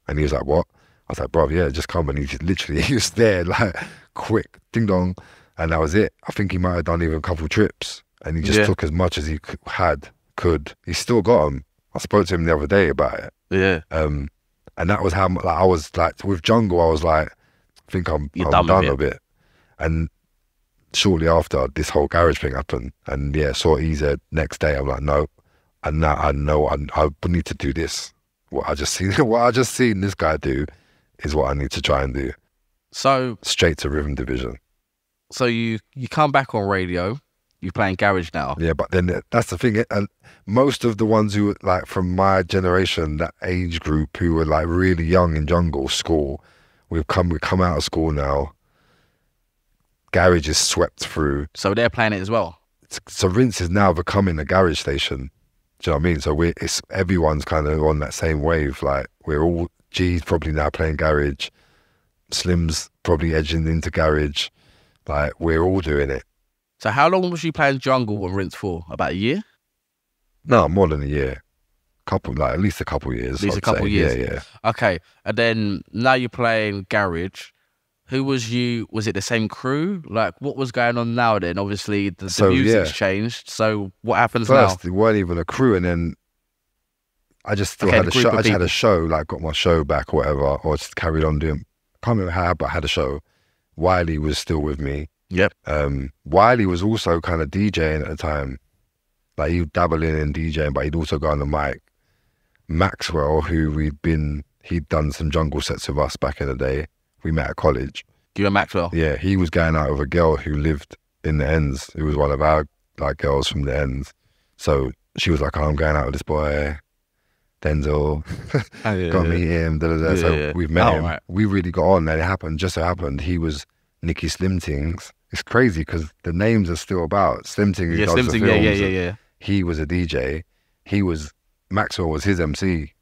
And he was like, "What?" I was like, "Bro, yeah, just come." And he just literally *laughs* he was there like quick, ding dong, and that was it. I think he might have done even a couple trips, and he just Yeah. took as much as he had, could. He still got them. I spoke to him the other day about it, Yeah. um, and that was how like, I was like with Jungle. I was like, I think I'm, You're I'm done done, a bit, and shortly after this whole garage thing happened, and yeah, saw EZ next day. I'm like, no, and now I know I, I need to do this. What I just *laughs* seen, what I just seen this guy do, is what I need to try and do. So Straight to rhythm division. so you you come back on radio. You're playing garage now. Yeah, but then that's the thing. Eh, and most of the ones who like from my generation, that age group, who were like really young in jungle school, we've come we come out of school now. Garage is swept through. So they're playing it as well. So Rinse is now becoming a garage station. Do you know what I mean? So we're it's everyone's kind of on that same wave. Like we're all G's probably now playing garage. Slim's probably edging into garage. Like we're all doing it. So how long was you playing jungle and rinse for? About a year? No, more than a year. Couple, like at least a couple years. At least a I'd couple say. years. Yeah, yeah. Okay. And then now you're playing garage. Who was you? Was it the same crew? Like what was going on now? Then obviously the, the So, music's yeah. changed. So what happens First, it weren't even a crew, and then I just still Okay, had a show. I just had a show, like got my show back or whatever, or just carried on doing. I Can't remember how, but I had a show. Wiley was still with me. Yep. Um, Wiley was also kind of DJing at the time. Like he would dabble in and DJing, but he'd also go on the mic. Maxwell, who we'd been, he'd done some jungle sets with us back in the day. We met at college. You and Maxwell. Yeah, he was going out with a girl who lived in the ends. Who was one of our like girls from the ends. So she was like, oh, "I'm going out with this boy, Denzel. *laughs* Oh, yeah, got yeah. me him." Da, da, da. so Yeah, yeah. we've met Oh, him. right. We really got on, and it happened. Just so happened, he was Nicky Slim Tings. It's crazy because the names are still about Slim Ting. Yeah, does Slim the Thing, yeah, yeah, yeah, yeah. He was a DJ. He was Maxwell was his MC.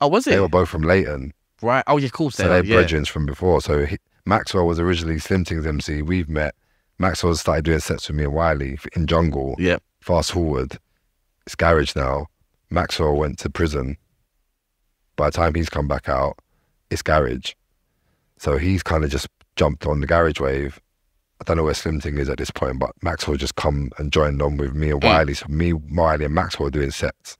Oh, was it? They were both from Leyton. Right. Oh, yeah, of course. So they they're yeah. brethren from before. So he, Maxwell was originally Slim Things MC. We've met. Maxwell started doing sets with me and Wiley in Jungle. Yeah. Fast forward, it's Garage now. Maxwell went to prison. By the time he's come back out, it's Garage. So he's kind of just jumped on the Garage wave. I don't know where Slim Thing is at this point, but Maxwell just come and joined on with me and Mm. Wiley. So me, Wiley, and Maxwell doing sets.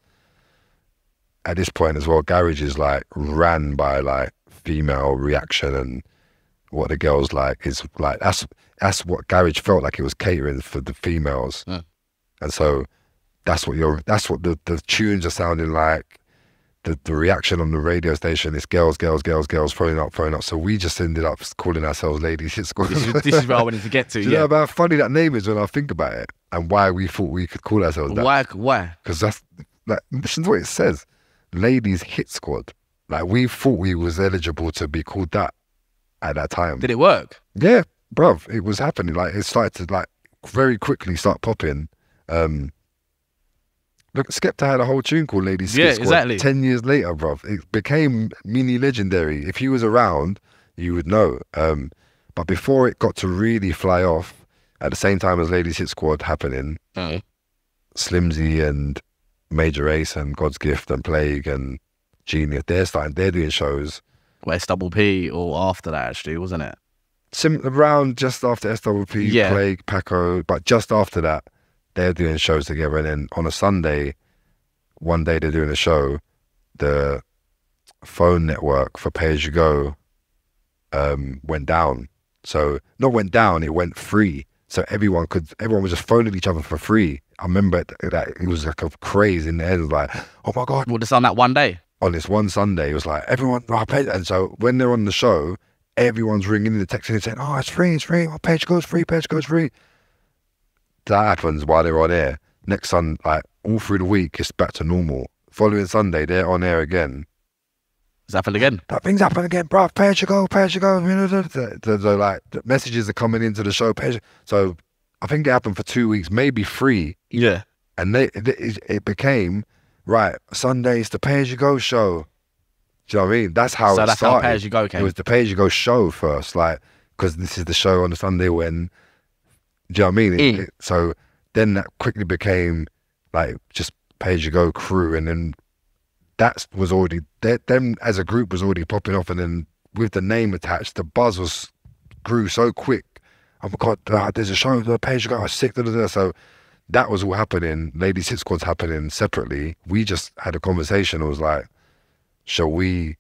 At this point as well, Garage is like ran by like female reaction and what the girls like is like that's that's what Garage felt like it was catering for the females. Mm. And so that's what you're that's what the, the tunes are sounding like. The the reaction on the radio station is girls, girls, girls, girls throwing up, throwing up. So we just ended up calling ourselves ladies hit squad. This is, this is where I wanted to get to. *laughs* Do you know yeah. how funny that name is when I think about it and why we thought we could call ourselves that? Why? Why? Because that's like listen to what it says. Ladies hit squad. Like we thought we was eligible to be called that at that time. Did it work? Yeah, bruv, it was happening. Like it started to like very quickly start popping. Um Look, Skepta had a whole tune called Ladies Hit Yeah, Squad. exactly. Ten years later, bruv, it became mini legendary. If he was around, you would know. Um, but before it got to really fly off, at the same time as Ladies Hit Squad happening, Oh. Slimzee and Major Ace and God's Gift and Plague and Geeneus, they're starting, they're doing shows. Well, double P or after that, actually, wasn't it? Sim- around just after SWP, Yeah. Plague, Paco, but just after that, they're doing shows together. And then on a Sunday, one day they're doing a show, the phone network for Pay As You Go um, went down. So not went down, it went free. So everyone could, everyone was just phoning each other for free. I remember it- that it was like a craze in the head. It was like, oh my God, Well, just on that one day. on this one Sunday, it was like everyone, oh, pay. And so when they're on the show, everyone's ringing in the texting and saying, oh, it's free, it's free, oh, page goes free, page goes free. That happens while they're on air. Next Sunday, like all through the week, it's back to normal. Following Sunday, they're on air again. It's happened again. That thing's happened again, bro. You go, you go. You know, the, the, the, the, like the messages are coming into the show. You- so I think it happened for two weeks, maybe three, Yeah. and they, it, it became right. Sundays the pay as you go show. Do you know what I mean? That's how so it that's started. how Pay As You Go came. It was the pay as you go show first, like because this is the show on the Sunday when. Do you know what I mean? It- it- so then that quickly became like just pay as you go crew, and then that was already that them as a group was already popping off, and then with the name attached, the buzz was grew so quick. Oh my god, uh, there's a show, the page go, I was sick, da, da, da. so that was all happening. Ladies Hit Squad's happening separately. We just had a conversation. It was like, shall we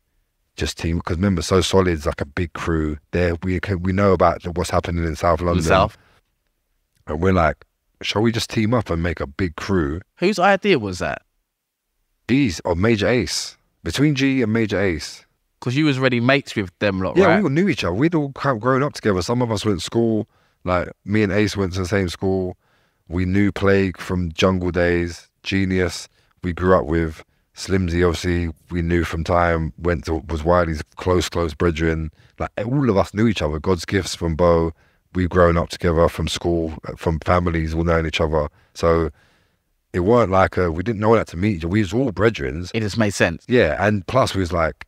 just team? Because remember, So Solid's like a big crew. There, we can, we know about what's happening in South London, South. and we're like, shall we just team up and make a big crew? Whose idea was that? G's or Major Ace between G and Major Ace. Because you was already mates with them lot, Yeah, right? we all knew each other. We'd all kind of grown up together. Some of us went to school. Like me and Ace went to the same school. We knew Plague from Jungle Days, Geeneus. We grew up with Slimzee. Obviously, we knew from time. Went to was Wiley's close, close brethren. Like all of us knew each other. God's gifts from Bow. We've grown up together from school, from families, all knowing each other. So it weren't like a, we didn't know that to meet each other. We was all brethren. It just made sense. Yeah, and plus we was like,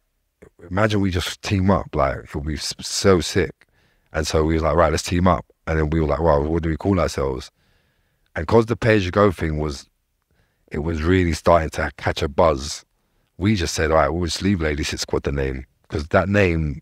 imagine we just team up, like would be so sick. And so we was like, right, let's team up. And then we were like, well, what do we call ourselves? And because the pay as you go thing was, it was really starting to catch a buzz. We just said, all right, we'll just leave Ladies Hit Squad the name because that name,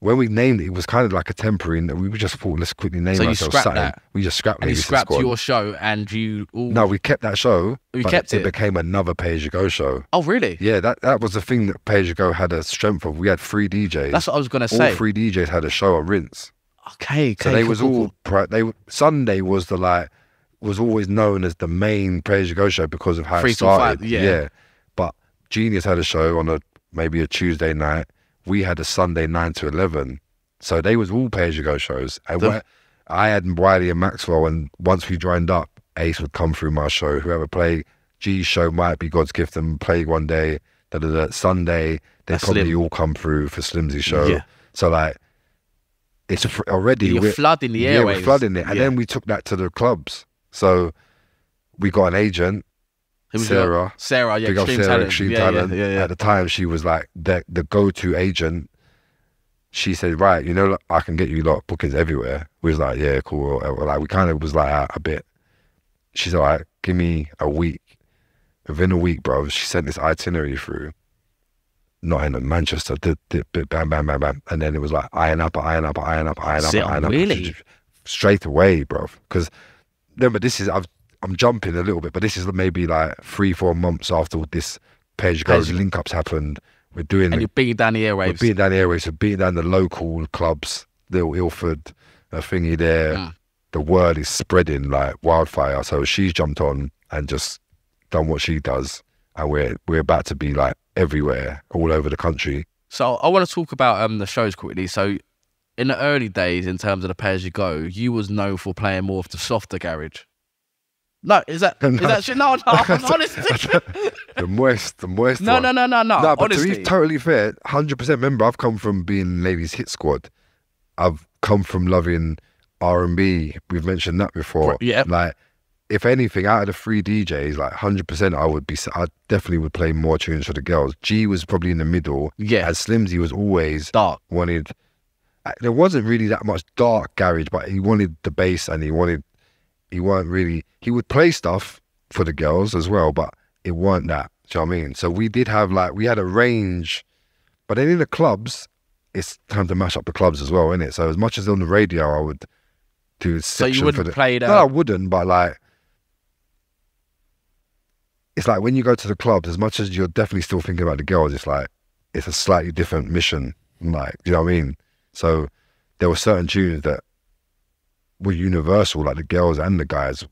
when we named it, it was kind of like a temporary. and We were just thought, let's quickly name So you ourselves scrapped something. that? We just scrapped And you scrapped your show and you all. No, we kept that show. You but kept it. it? became another pay as you go show. Oh, really? Yeah, that, that was the thing that Pay As You Go had a strength of. We had three DJs. That's what I was going to say. all three DJs had a show on Rinse. Okay, okay. So they cool, was all cool. they Sunday was the like was always known as the main Pay As You Go show because of how Three it till five, started. yeah. But Geeneus had a show on a maybe a Tuesday night. We had a Sunday nine to eleven. So they was all Pay As You Go shows. And The- I had Wiley and Maxwell, and once we joined up, Ace would come through my show. Whoever played G's show might be God's gift and play one day. Da, da, da. Sunday, they probably Slim. all come through for Slimzee show. Yeah. So like, it's already You're we're- flooding the yeah, we're flooding it, and Yeah. then we took that to the clubs. So we got an agent, Who was your- Sarah. Sarah, yeah, big extreme Sarah, talent. Extreme yeah, Talent. Yeah, yeah. At the time, she was like the the go to agent. She said, "Right, you know, I can get you lot bookings everywhere." We was like, "Yeah, cool." Like we kind of was like a, a bit. She's like, "Give me a week." Within a week, bro, she sent this itinerary through. Not in Manchester, did, did, did, bam, bam, bam, bam, and then it was like iron up, iron up, iron up, iron up, iron up, really? straight away, bro. Because remember, this is I've, I'm jumping a little bit, but this is maybe like three, four months after this page goes link ups happened. We're doing And the, you're beating down the we're beating down the airways, we're beating down the local clubs, little Ilford, a thingy there. Mm. The word is spreading like wildfire. So she's jumped on and just done what she does, and we're we're about to be like everywhere, all over the country. So I want to talk about um the shows quickly. So in the early days, in terms of the pay as you go, you was known for playing more of the softer garage. No, is that *laughs* is No. that shit? No, no, *laughs* honestly. The moist, the moist. no, one. no, no, no, no. No, but honestly. to be totally fair, hundred percent. Remember, I've come from being ladies hit squad. I've come from loving R and B. We've mentioned that before. Yeah. Like, if anything, out of the three DJs, like hundred percent, I would be. I definitely would play more tunes for the girls. G was probably in the middle, yeah, and Slimzee was always dark. wanted. uh, There wasn't really that much dark garage, but he wanted the bass, and he wanted. He weren't really. He would play stuff for the girls as well, but it weren't that. Do you know what I mean? So we did have like we had a range But then in the clubs, it's time to mash up the clubs as well, isn't it? So as much as on the radio, I would do a So you section wouldn't for the. play that. No, I wouldn't. But like, it's like when you go to the clubs, as much as you're definitely still thinking about the girls, it's like it's a slightly different mission. Like, do you know what I mean? So there were certain tunes that were universal, like the girls and the guys.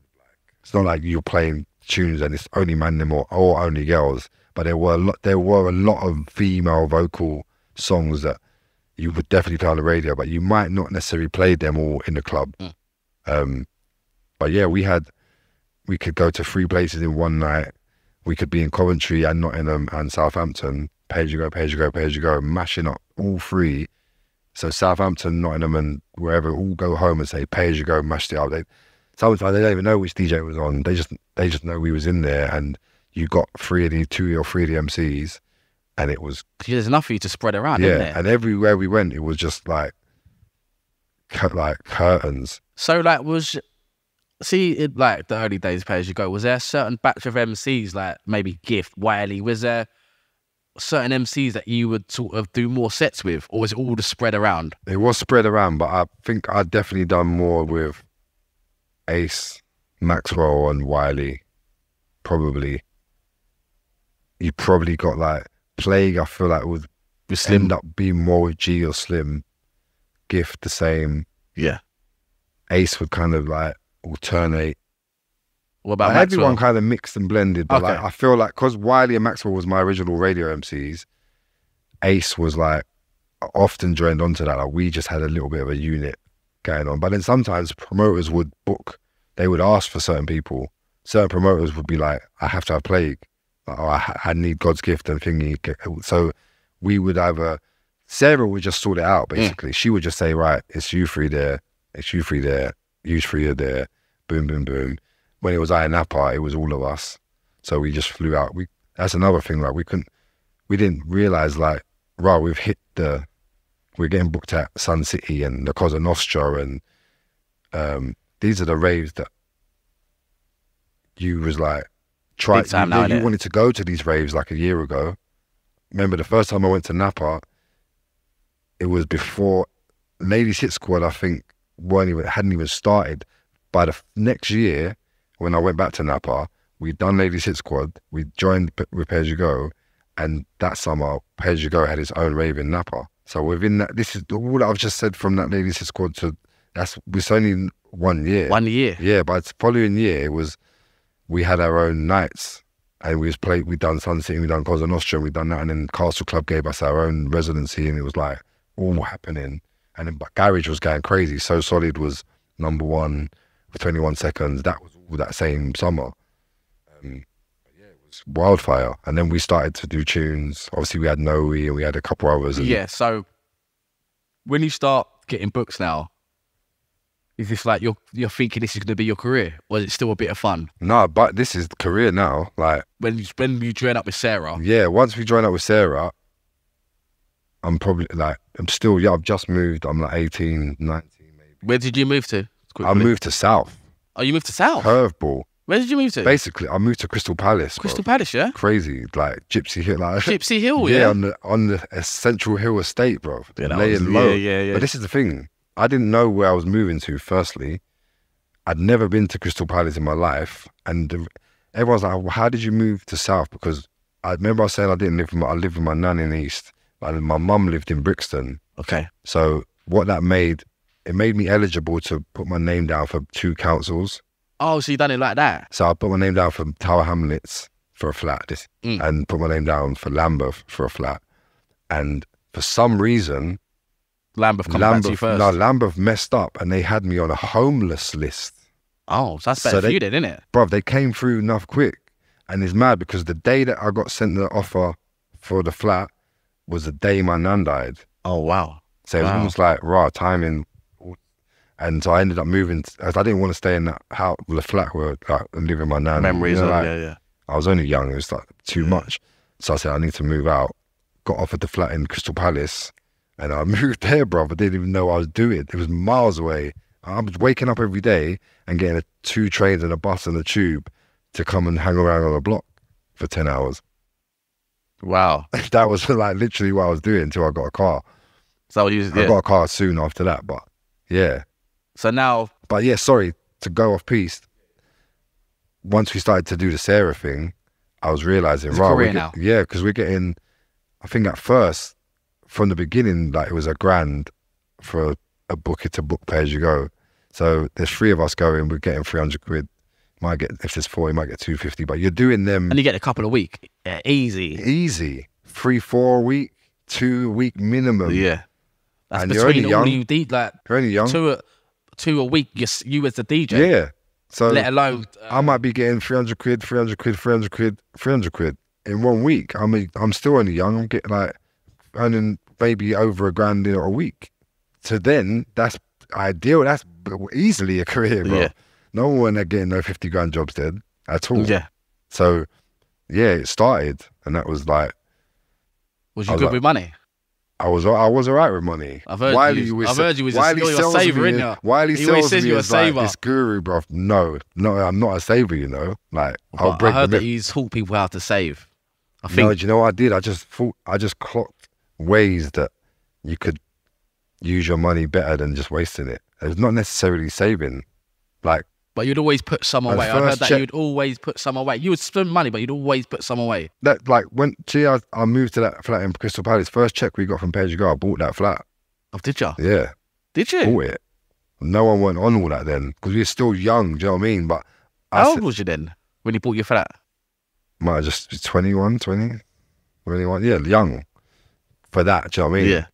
It's not like you're playing tunes and it's only man them or, or only girls. But there were a lot, there were a lot of female vocal songs that you would definitely play on the radio, but you might not necessarily play them all in the club. Mm. Um, but yeah, we had we could go to three places in one night. We could be in Coventry and Nottingham and Southampton. Pay as you go, pay as you go, pay as you go, mashing up all three. So Southampton, Nottingham, and wherever all go home and say pay as you go, mash it up. They sometimes they don't even know which DJ was on. They just they just know we was in there, and you got three of the two or three of the MCs, and it was There's enough for you to spread around, yeah. And everywhere we went, it was just like like curtains. So like was see it like the early days pay as you go, was there a certain batch of MCs like maybe Gift, Wiley, was there certain MCs that you would sort of do more sets with, or was it all just spread around? It was spread around, but I think I'd definitely done more with Ace, Maxwell, and Wiley. Probably. You probably got like Plague. I feel like would With Slim end up being more with G or Slim. Gift the same. Yeah. Ace would kind of like alternate. What about Like, everyone kind of mixed and blended, but like I feel like because Wiley and Maxwell was my original radio MCs, Ace was like often joined onto that. Like we just had a little bit of a unit going on. But then sometimes promoters would book, they would ask for certain people. Certain promoters would be like, I have to have Plague. Like, oh, I, I need God's gift and thingy. So we would either, Sarah would just sort it out mm. basically. She would just say, right, it's you three there, it's you three there, you three are there, boom, boom, boom. When it was Ayia Napa, it was all of us. So we just flew out. We That's another thing. Like we couldn't, we didn't realize like, right, we've hit the, we're getting booked at Sun City and the Cosa Nostra and um, these are the raves that you was like try Big time you, now, you wanted to go to these raves like a year ago. Remember the first time I went to Napa, it was before Ladies Hit Squad. I think weren't even hadn't even started. By the next year, when I went back to Napa, we'd done Ladies Hit Squad. We joined P- with Pay As You Go, and that summer, Pay As You Go had its own rave in Napa. So within that, this is all I've just said from that Ladies Hit Squad to that's it's only one year. One year. Yeah, but the following year it was we had our own nights and we was played we done Sun City, we done Cosa Nostra, we done that and then Castle Club gave us our own residency and it was like all happening. And then but Garage was going crazy. So Solid was number one for twenty one seconds. That was that same summer. Um, yeah, it was wildfire. And then we started to do tunes. Obviously we had Know We and we had a couple others and Yeah. So when you start getting books now, is this like you're you're thinking this is going to be your career, or is it still a bit of fun? no, but this is career now. Like When you when you join up with Sarah, Yeah, once we join up with Sarah, I'm probably like, I'm still, yeah, I've just moved. I'm like 18, 19 maybe. where did you move to? I moved to South, Oh, you moved to South. Curveball. Where did you move to? Basically, I moved to Crystal Palace. bro. Crystal Palace, yeah. Crazy, like Gypsy Hill. Like, Gypsy Hill, yeah, yeah. on the on the Central Hill estate, bro. Yeah, laying was- low. yeah, yeah, yeah. But this is the thing. I didn't know where I was moving to. Firstly, I'd never been to Crystal Palace in my life, and the, everyone's like, well, "How did you move to South?" Because I remember I saying I didn't live. With my, I lived with my nan in East, and my mum lived in Brixton. Okay. So what that made, it made me eligible to put my name down for two councils. Oh, so you done it like that? So I put my name down for Tower Hamlets for a flat, this, Mm. and put my name down for Lambeth for a flat. And for some reason, Lambeth come back to you first. no, Lambeth messed up, and they had me on a homeless list. oh, so that's better So for you then, isn't it? Bruv, they came through enough quick, and it's mad because the day that I got sent the offer for the flat was the day my nan died. Oh wow. So it was almost like raw timing. And so I ended up moving, as I didn't want to stay in that house, the flat where like, I live with my nan. Memories you know, of like, yeah, yeah. I was only young, it was like too much. So I said, I need to move out. Got offered the flat in Crystal Palace and I *laughs* moved there, bro. I didn't even know what I was doing. It was miles away. I was waking up every day and getting a, two trains and a bus and a tube to come and hang around on the block for 10 hours. Wow. *laughs* that was like literally what I was doing until I got a car. So you, I yeah. got a car soon after that, but yeah. So now, But yeah, sorry to go off piece. Once we started to do the Sarah thing, I was realizing, It's right, we're now. get- yeah, because we're getting. I think at first, from the beginning, like it was a grand for a book it to book pay as you go. So there's three of us going. We're getting three hundred quid. Might get if there's four, you might get two fifty. But you're doing them and you get a couple a week. Yeah, easy. easy, three, four a week, two a week minimum. Yeah. That's And you're between only all young. you D like You're only young. two a, two a week. You, you as the DJ. yeah. So Let alone uh, I might be getting 300 quid, 300 quid, 300 quid, 300 quid in one week. I mean, I'm still only young. I'm getting like earning maybe over a grand in a week. So then that's ideal. That's easily a career, bro. Yeah. No one are getting no 50 grand jobs then at all. yeah. So yeah, it started and that was like, Was you good like- with money? I was I was alright with money. I've heard Wiley you- was- I've heard you was a- Wiley you're a saver, me, innit? Wiley He always sells says me you're a as like saver. this guru, bro. No, no, I'm not a saver. You know, like I'll But I heard that you taught people how to save. I No, think do you know what I did? I just thought I just clocked ways that you could use your money better than just wasting it. It's not necessarily saving. Like But you'd always put some away. I heard that check- you'd always put some away. You would spend money, but you'd always put some away. that, like when see, I, I moved to that flat in Crystal Palace. First check we got from Page I bought that flat. Oh, did you? Yeah, Did you? bought it. No one went on all that then because we were still young. Do you know what I mean? But I How said, old was you then when you bought your flat? might have just be 21, 20, 21. Yeah, young for that. Do you know what I mean? Yeah.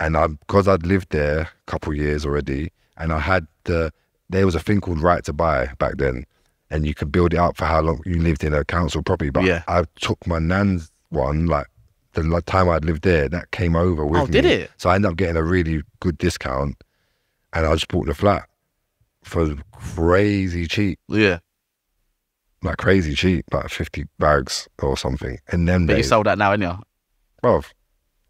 and I because I'd lived there a couple of years already, and I had the there was a thing called right to buy back then, and you could build it up for how long you lived in a council property. But Yeah. I took my nan's one like the time I'd lived there, that came over with Oh, me. did it? So I ended up getting a really good discount, and I just bought the flat for crazy cheap, Yeah. like crazy cheap, like fifty bags or something. And then But you sold that now, innit? bro,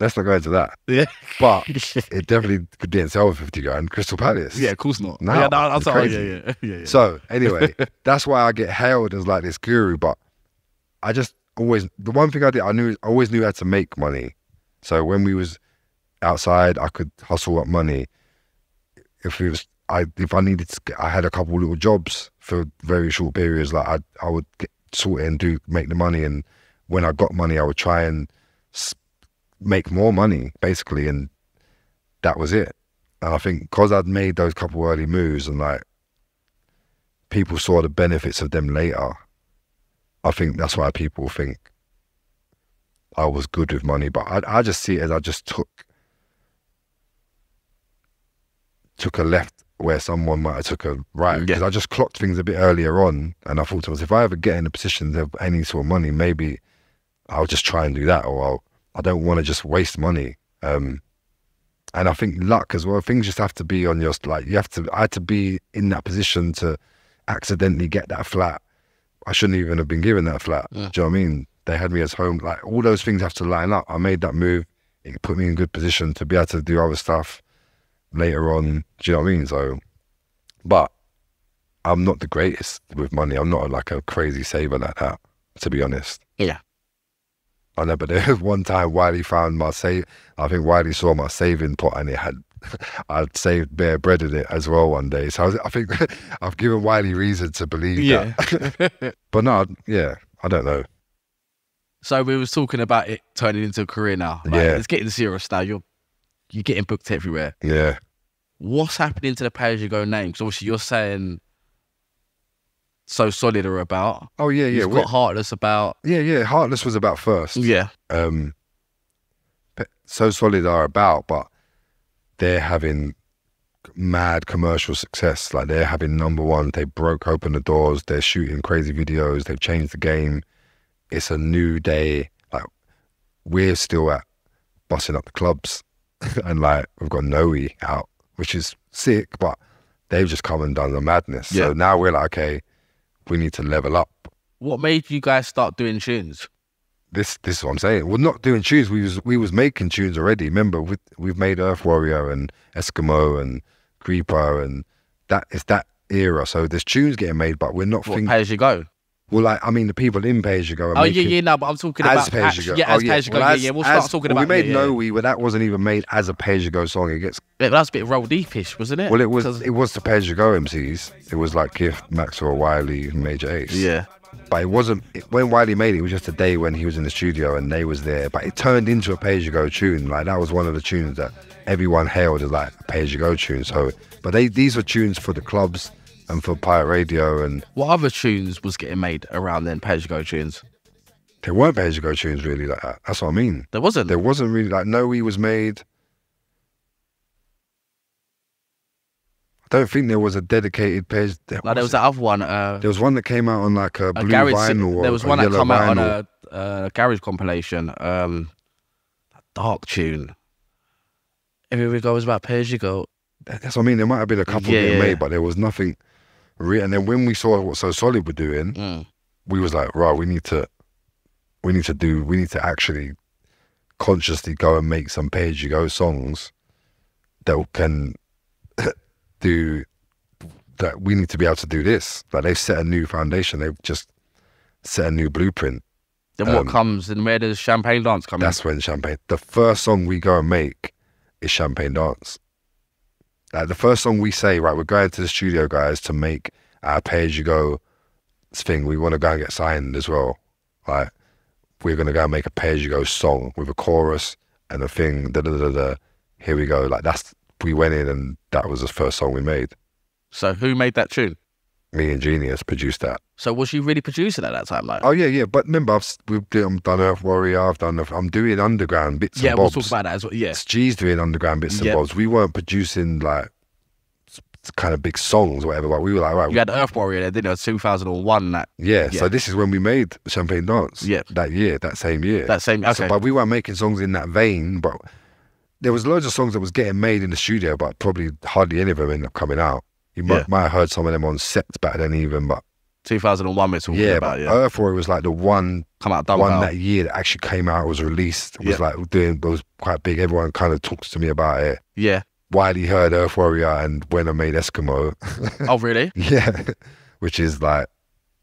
let's not go into that. Yeah. But *laughs* it definitely could didn't sell for fifty grand. Crystal Palace. yeah, of course not. No, yeah, no, that's crazy. Yeah, yeah, *laughs* yeah, yeah. So anyway, *laughs* that's why I get hailed as like this guru. But I just always the one thing I did I knew I always knew how to make money. So when we was outside, I could hustle up money. If it was I if I needed to, get, I had a couple little jobs for very short periods. Like I I would get, sort it and do make the money. And when I got money, I would try and s- make more money basically. And that was it. And I think because I'd made those couple early moves and like people saw the benefits of them later, I think that's why people think I was good with money. But I, I just see it as I just took took a left where someone might have took a right because I just clocked things a bit earlier on, and I thought to myself, if I ever get in a position of any sort of money, maybe I'll just try and do that, or I'll, I don't want to just waste money. Um, and I think luck as well. Things just have to be on your like. You have to. I had to be in that position to accidentally get that flat. I shouldn't even have been given that flat. Yeah. Do you know what I mean? They had me as home. Like all those things have to line up. I made that move. It put me in a good position to be able to do other stuff later on. Do you know what I mean? So, but I'm not the greatest with money. I'm not like a crazy saver like that. To be honest. Yeah. I know, but there was one time Wiley found my save. I think Wiley saw my saving pot and it had, *laughs* I'd saved bare bread in it as well one day. So I, was, I think *laughs* I've given Wiley reason to believe Yeah. that. *laughs* But no, yeah, I don't know. so we was talking about it turning into a career now. Like, Yeah. It's getting serious now. You're you're getting booked everywhere. Yeah, What's happening to the pay as you go name? Because obviously you're saying so solid are about. Oh yeah, yeah, You've got heartless about. yeah, yeah. Heartless was about first. Yeah. Um, so solid are about, but they're having mad commercial success. Like they're having number one. They broke open the doors. They're shooting crazy videos. They've changed the game. It's a new day. Like we're still at busting up the clubs, *laughs* and like we've got Know We out, which is sick. But they've just come and done the madness. Yeah. So now we're like, okay, we need to level up. What made you guys start doing tunes? this this is what I'm saying. We're not doing tunes. We was we was making tunes already. Remember, we, we've made Earth Warrior and Eskimo and Creeper and that is that era. So there's tunes getting made, but we're not What thinking. pay as you go? Well, like I mean, the people in Pay As You Go. Are Oh yeah, yeah, no, but I'm talking As about As act-. Yeah, Oh, as you go. Well, Yeah, as- yeah, we'll as- start talking well, about. We made yeah, No yeah. We, but that wasn't even made as a Pay As You Go song. It gets Yeah, but that's a bit roll deepish, wasn't it? well, it was 'Cause- it was the Pay As You Go MCs. It was like Gift, Maxwell, Wiley, Major Ace. yeah. But it wasn't it, when Wiley made it. It was just a day when he was in the studio and they was there. But it turned into a Pay As You Go tune. Like that was one of the tunes that everyone hailed as like a Pay As You Go tune. So, but they these were tunes for the clubs and for pirate radio, and What other tunes was getting made around then? Pay as you go tunes. they weren't Pay As You Go tunes really like that. That's what I mean. There wasn't. There wasn't really like No We was made. I don't think there was a dedicated page. There, like there was was, that other one. Uh, there was one that came out on like a a blue garage. vinyl. or there was a one that came out on a, uh garage compilation. Um, a dark tune. Everywhere goes about pay as you go. That's what I mean. There might have been a couple Yeah, getting yeah. made, but there was nothing. Re- and then when we saw what So Solid were doing, Mm. we was like, right, we need to, we need to do, we need to actually consciously go and make some pay as you go songs that can *laughs* do that. We need to be able to do this. Like they've set a new foundation. They've just set a new blueprint. Then what Um, comes and where does Champagne Dance come in? That's when Champagne. The first song we go and make is Champagne Dance. Like the first song we say, right, we're going to the studio, guys, to make our pay as you go thing. We want to go and get signed as well. Like we're gonna go and make a pay as you go song with a chorus and a thing. Da da da da. Here we go. Like that's we went in and that was the first song we made. So who made that tune? Me and Geeneus produced that. So was you really producing at that time, like? Oh yeah, yeah. But remember, I've we've done, done Earth Warrior. I've done. I'm doing underground bits yeah, and we'll bobs. talk about that as well. Yeah, G's doing underground bits and Yep. bobs. We weren't producing like kind of big songs or whatever, but we were like, right, you had Earth Warrior there, didn't you? 2001, that yeah, yeah. So this is when we made Champagne Dance. Yeah. That year, that same year. that same. So- Okay, but we weren't making songs in that vein. But there was loads of songs that was getting made in the studio, but probably hardly any of them ended up coming out. You might, Yeah. might have heard some of them on sets back then, even. But 2001 we're talking yeah, about. Yeah, Earth Warrior was like the one come out one well. that year that actually came out, was released, It was Yeah. like doing was quite big. Everyone kind of talks to me about it. Yeah. Wiley heard Earth Warrior and when I made Eskimo. Oh really? *laughs* Yeah, which is like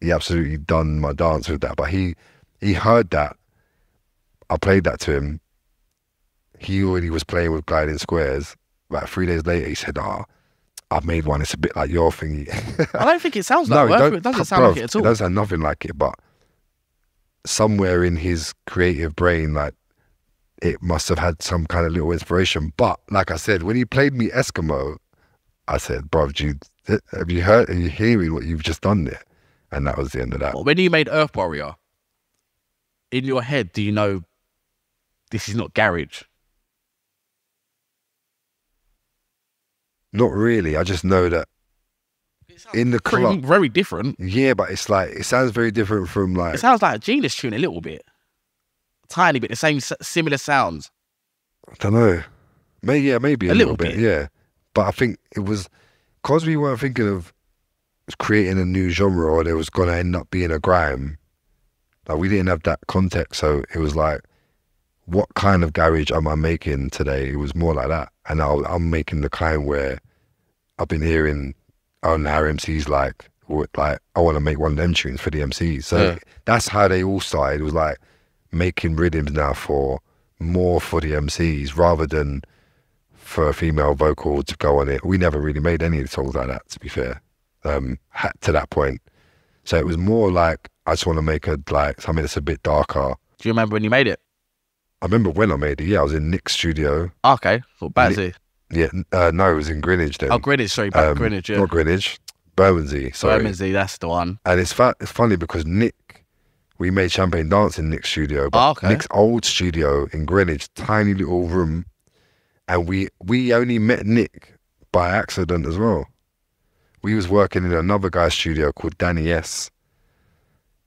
he absolutely done my dance with that. But he he heard that. I played that to him. He already was playing with gliding squares. Like three days later, he said, "Ah, I've made one. It's a bit like your thingy." I don't think it sounds *laughs* no, like it, don't, It doesn't *laughs* sound bruv, like it at all. It doesn't sound nothing like it. But somewhere in his creative brain, like it must have had some kind of little inspiration. But like I said, when he played me Eskimo, I said, "Bro, you, have you heard? Are you hearing what you've just done there?" And that was the end of that. But when you made Earth Warrior, in your head, do you know this is not garage? Not really. I just know that in the Pretty, club. very different. Yeah, but it's like it sounds very different from like It sounds like a genius tune a little bit, tiny bit, the same similar sounds. I don't know. Maybe yeah, maybe a, A little, little bit. bit. Yeah, but I think it was because we weren't thinking of creating a new genre or there was going to end up being a grime. Like we didn't have that context, so it was like, what kind of garage am I making today? It was more like that, and I, I'm making the kind where I've been hearing on our MCs like, like I want to make one of them tunes for the MCs. So Yeah. that's how they all started. It was like making rhythms now for more for the MCs rather than for a female vocal to go on it. We never really made any songs like that, to be fair, um, to that point. So it was more like I just want to make a like something that's a bit darker. Do you remember when you made it? I remember when I made it. Yeah, I was in Nick's studio. Okay, well, Batsy. Yeah, uh, no, it was in Greenwich then. Oh, Greenwich, sorry, back Um, Greenwich, yeah. Not Greenwich, Bermondsey. Sorry. Bermondsey, that's the one. And it's fa- it's funny because Nick, we made Champagne Dance in Nick's studio, but Oh, okay. Nick's old studio in Greenwich, tiny little room, and we we only met Nick by accident as well. We was working in another guy's studio called Danny S.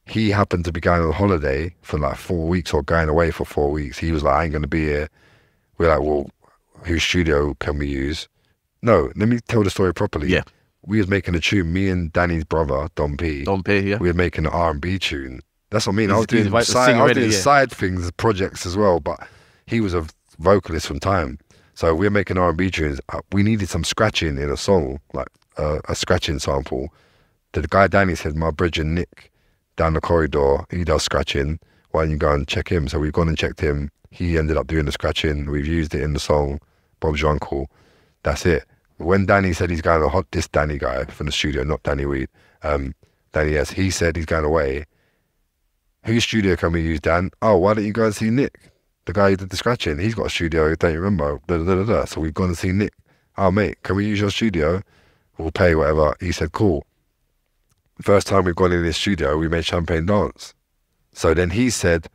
He happened to be going on holiday for like four weeks or going away for four weeks. He was like, I ain't gonna be here. We're like, well, whose studio can we use? No, let me tell the story properly. Yeah. We was making a tune, me and Danny's brother, Dom P Dom P, yeah. we were making an R and B tune. That's what I mean. I was doing he's side, I was already, doing yeah. side things, projects as well. But he was a vocalist from time, so we were making R and B tunes. Uh, We needed some scratching in a song, like uh, a scratching sample. The guy Danny said, "My bridge and Nick down the corridor. He does scratching. Why don't you go and check him? So we've gone and checked him. He ended up doing the scratching. We've used it in the song Bob's Your Uncle. That's it. When Danny said he's going to hot this Danny guy from the studio, not Danny Weed, um, Danny yes, he said he's going away. Whose studio can we use, Dan? Oh, why don't you go and see Nick, the guy who did the scratching? He's got a studio, don't you remember? Da, da, da, da. So we've gone and see Nick. Oh, mate, can we use your studio? We'll pay whatever. He said, cool. First time we've gone in his studio, we made Champagne Dance. So then he said,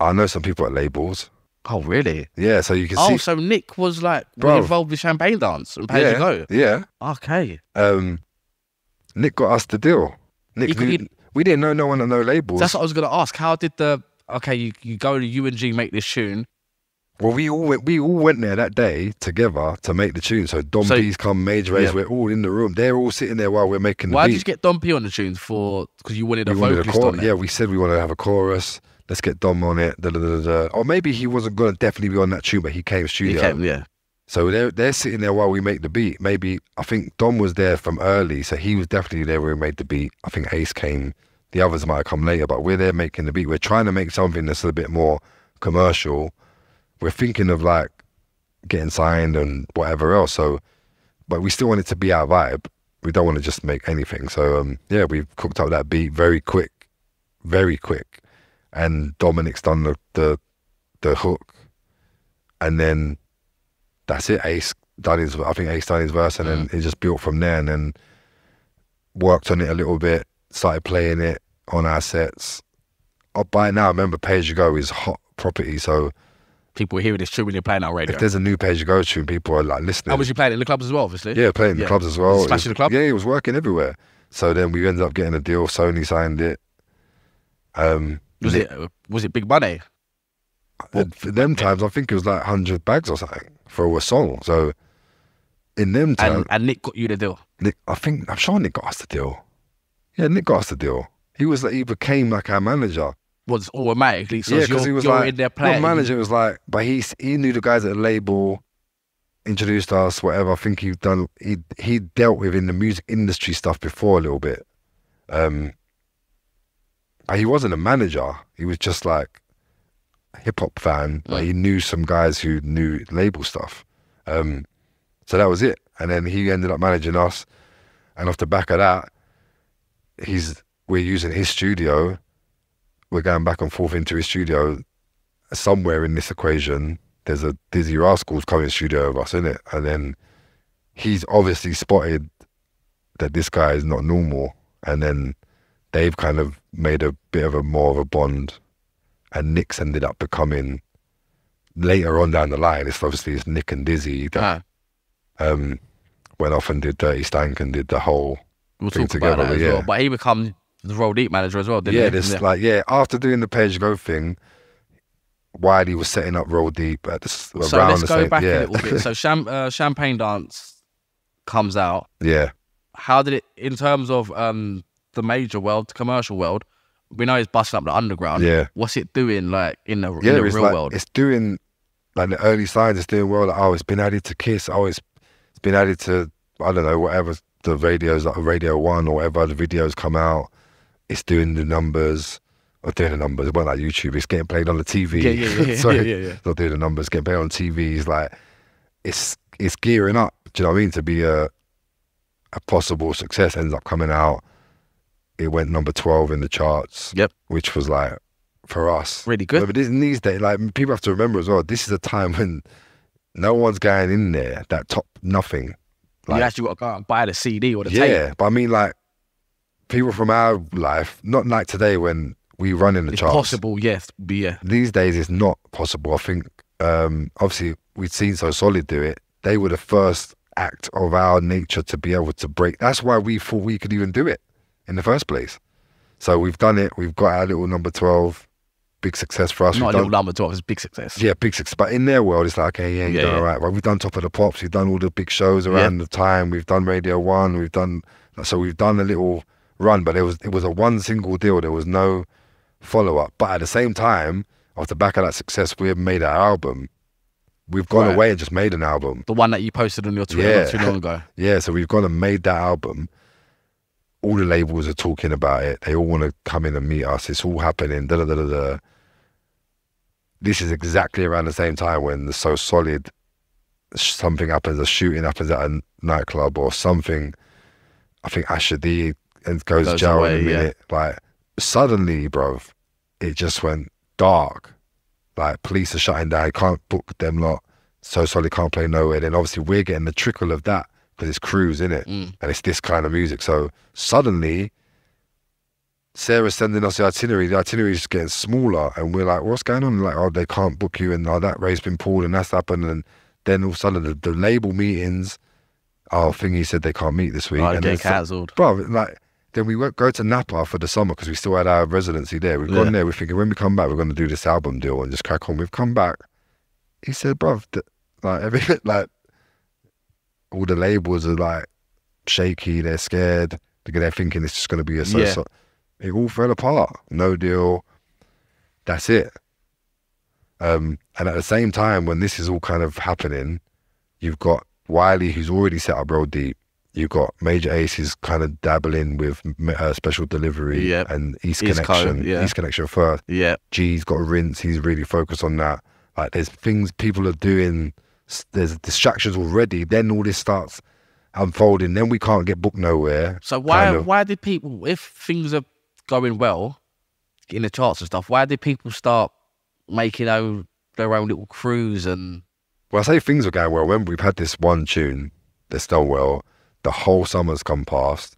I know some people at labels. Oh, really? Yeah, so you can Oh, see. so Nick was like Bro. involved with Champagne Dance and Pay yeah, Go. yeah. Okay. Um, Nick got us the deal. Nick, He knew- we didn't know no one at no labels. That's what I was going to ask. How did the okay? You, you go to UNG make this tune. Well, we all went, we all went there that day together to make the tune. So Dom So- come, Major Ace, Yeah. we're all in the room. They're all sitting there while we're making the Why beat. did you get Dom P on the tunes for? Because you wanted a we wanted a vocalist on it. Yeah, we said we want to have a chorus. Let's get Dom on it. Da, da, da. Or maybe he wasn't going to definitely be on that tune, but he came studio. He came, yeah. So they're they're sitting there while we make the beat. Maybe I think Dom was there from early, so he was definitely there when we made the beat. I think Ace came. The others might have come later, but we're there making the beat. We're trying to make something that's a bit more commercial. We're thinking of like getting signed and whatever else. So, but we still want it to be our vibe. We don't want to just make anything. So um, yeah, we've cooked up that beat very quick, very quick, and Dominic's done the the, the hook, and then that's it. Ace done his, I think Ace done his verse, and then it just built from there, and then worked on it a little bit, started playing it on our sets. Oh, by now, I remember, Page Go is hot property, so People were hearing this tune when you're playing our radio. if there's a new Page Go tune, people are like listening. How was you playing it in the clubs as well? Obviously. yeah, playing in the clubs as well. Smashing It the club? Yeah, it was working everywhere. So then we ended up getting a deal. Sony signed it. Um, Was it was it big money? And for them times, I think it was like hundred bags or something for a song. So in them times, And and Nick got you the deal. Nick, I think I'm sure Nick got us the deal. Yeah, Nick got us the deal. He was like, he became like our manager. Was automatically so yeah, because he was like in there not playing. manager. was like, but he he knew the guys at the label, introduced us, whatever. I think he'd done he he dealt with in the music industry stuff before a little bit. Um, he wasn't a manager. He was just like a hip hop fan. Like he knew some guys who knew label stuff. Um, so that was it. And then he ended up managing us. And off the back of that, he's we're using his studio. We're going back and forth into his studio. Somewhere in this equation, there's a Dizzee Rascals coming studio of us, in it? And then he's obviously spotted that this guy is not normal. And then they've kind of made a bit of a more of a bond. And Nick's ended up becoming later on down the line. It's obviously it's Nick and Dizzee that Ah, um, went off and did Dirtee Stank and did the whole we'll thing talk about together, as yeah. well. But he becomes the roll deep manager as well, didn't yeah, he? this like yeah. After doing the page go thing, Wiley was setting up Roll Deep at the, So around let's the go same. back yeah, a little bit. So *laughs* Cham- uh, Champagne Dance comes out. yeah, How did it, in terms of um, the major world, the commercial world? We know it's busting up the underground. yeah, What's it doing, like in the, yeah. in the real like world? it's doing like the early signs. It's doing well. Like, oh, it's been added to Kiss. Oh, it's it's been added to I don't know whatever the radios like Radio One or whatever the videos come out. It's doing the numbers. Or doing the numbers. It wasn't like YouTube. It's getting played on the TV. Yeah, yeah, yeah, *laughs* yeah, Sorry. yeah, yeah, yeah. Not doing the numbers. Getting played on TV. It's like it's it's gearing up. Do you know what I mean? To be a a possible success. Ends up coming out. It went number twelve in the charts. Yep. Which was like for us Really good. but in these days, like people have to remember as well. This is a time when no one's going in there. That top nothing. you Like, actually got to go out and buy the CD or the yeah, tape. but I mean, like people from our life, not like today when we run in the It's charts. possible, yes. But yeah. These days, it's not possible. I think um, obviously we'd seen So Solid do it. They were the first act of our nature to be able to break. That's why we thought we could even do it in the first place. So we've done it. We've got our little number twelve. Big success for us. Not We've a done- little number 12, it's a big success. yeah, big success. But in their world, it's like, okay, yeah, you've Yeah, done yeah. all right. Well, we've done Top of the Pops. We've done all the big shows around the time. We've done Radio One. We've done so. We've done a little run, but it was it was a one single deal. There was no follow up. But at the same time, off the back of that success, we have made our album. We've gone Right. away and just made an album. The one that you posted on your Twitter Yeah. not too long ago. *laughs* Yeah, so we've gone and made that album. All the labels are talking about it. They all want to come in and meet us. It's all happening. Da da da da. This is exactly around the same time when the so solid something happens, a shooting happens at a nightclub or something. I think Asher D goes, Goes jail away, in a yeah. minute. Like suddenly, bro, it just went dark. Like police are shutting down. Can't book them lot. So solid can't play nowhere. Then obviously we're getting the trickle of that because it's crews in it Mm. and it's this kind of music. So suddenly, Sarah's sending us the itinerary. The itinerary is getting smaller, and we're like, "What's going on?" Like, "Oh, they can't book you," and oh, that race has been pulled, and that's happened. And then all of a sudden, the, the label meetings, oh, thingy said they can't meet this week, Oh, and get cancelled. bro, like. Then we won't go to Napa for the summer because we still had our residency there. We've gone Yeah. there. We're thinking when we come back, we're going to do this album deal and just crack on. We've come back. He said, bro, like every *laughs* like all the labels are like shaky. They're scared. They're they're thinking it's just going to be a so. Yeah. so it all fell apart. No deal. That's it. Um, and at the same time, when this is all kind of happening, you've got Wiley, who's already set up Roll Deep. You've got Major Aces kind of dabbling with uh, special delivery Yep. and East, East Connection. yeah. East Connection first. Yeah. G's got a rinse. He's really focused on that. Like there's things people are doing. There's distractions already. Then all this starts unfolding. Then we can't get booked nowhere. So why kind of. why did people if things are going well in the charts and stuff, why did people start making own their own little crews and Well, I say things are going well. When we've had this one tune that's done well, the whole summer's come past.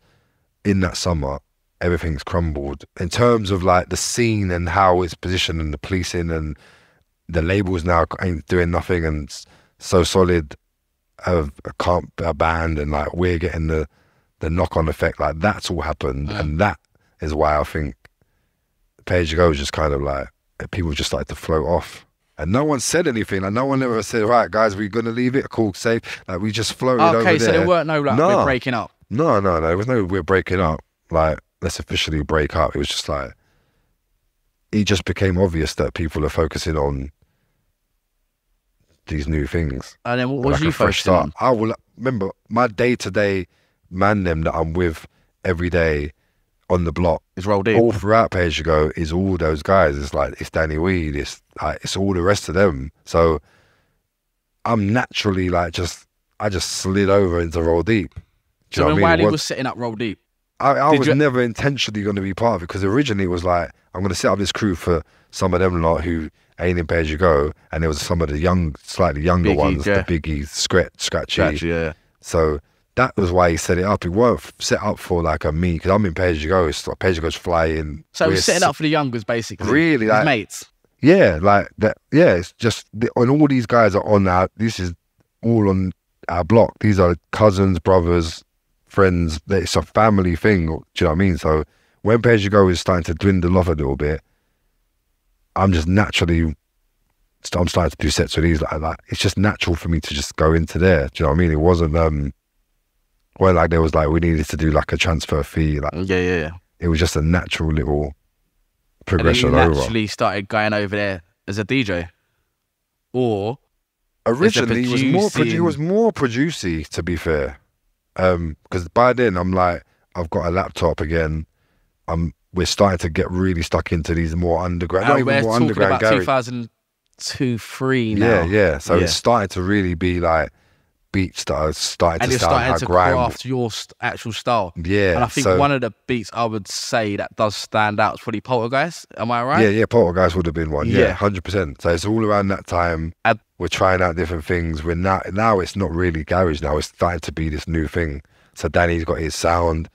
In that summer, everything's crumbled in terms of like the scene and how it's positioned and the policing and the labels now ain't doing nothing and So Solid of a comp a band and like we're getting the the knock on effect like that's all happened Mm. and that is why I think Pay As U Go is just kind of like people just started to float off. And no one said anything. Like no one ever said, "Right, guys, we're gonna leave it cool, safe." Like we just floated over Okay, so there. there weren't no like No. we're breaking up. No, no, no. There was no we're breaking up. Like let's officially break up. It was just like it just became obvious that people are focusing on these new things. And then what was like you fresh focusing on? I will remember my day to day man them that I'm with every day on the block It's rolled in. all throughout Pay As U Go is all those guys. It's like it's Danny Weed, it's like it's all the rest of them. So I'm naturally like just I just slid over into Roll Deep. Do so you know when what I mean? Wiley was- was setting up Roll Deep. I, I was you- never intentionally going to be part of it because originally it was like I'm going to set up this crew for some of them lot who ain't in pay as you go, and there was some of the young, slightly younger Biggie, ones, yeah. the biggie, scratch, scratchy. Actually, yeah. So that was why he set it up. It weren't set up for like a me because I'm in you go. It's like you go's flying. So We're setting up for the youngers basically. Really, like- mates. Yeah, like that. Yeah, it's just the, and all these guys are on our. This is all on our block. These are cousins, brothers, friends. It's a family thing. Do you know what I mean? So when You Go is starting to dwindle off a little bit, I'm just naturally. I'm starting to do sets with these like that. It's just natural for me to just go into there. Do you know what I mean? It wasn't um, well, like there was like we needed to do like a transfer fee. Like Yeah, yeah, yeah. it was just a natural little And then progression you over. naturally started going over there as a DJ. Or Originally, was more produ- it was more producey, to be fair, because by then I'm like, I've got a laptop again. I'm we're starting to get really stuck into these more underground, not even we're more talking underground about 2002, 3 now. Yeah, yeah. So Yeah. it's starting to really be like beats that are starting And to you're sound starting to grime. craft your st- actual style. Yeah, And I think so, one of the beats I would say that does stand out is probably Poltergeist. Am I right? Yeah, yeah, Poltergeist would have been one. Yeah, Yeah. hundred percent. So it's all around that time. And- we're trying out different things. We're now now it's not really garage now. It's starting to be this new thing. So Danny's got his sound.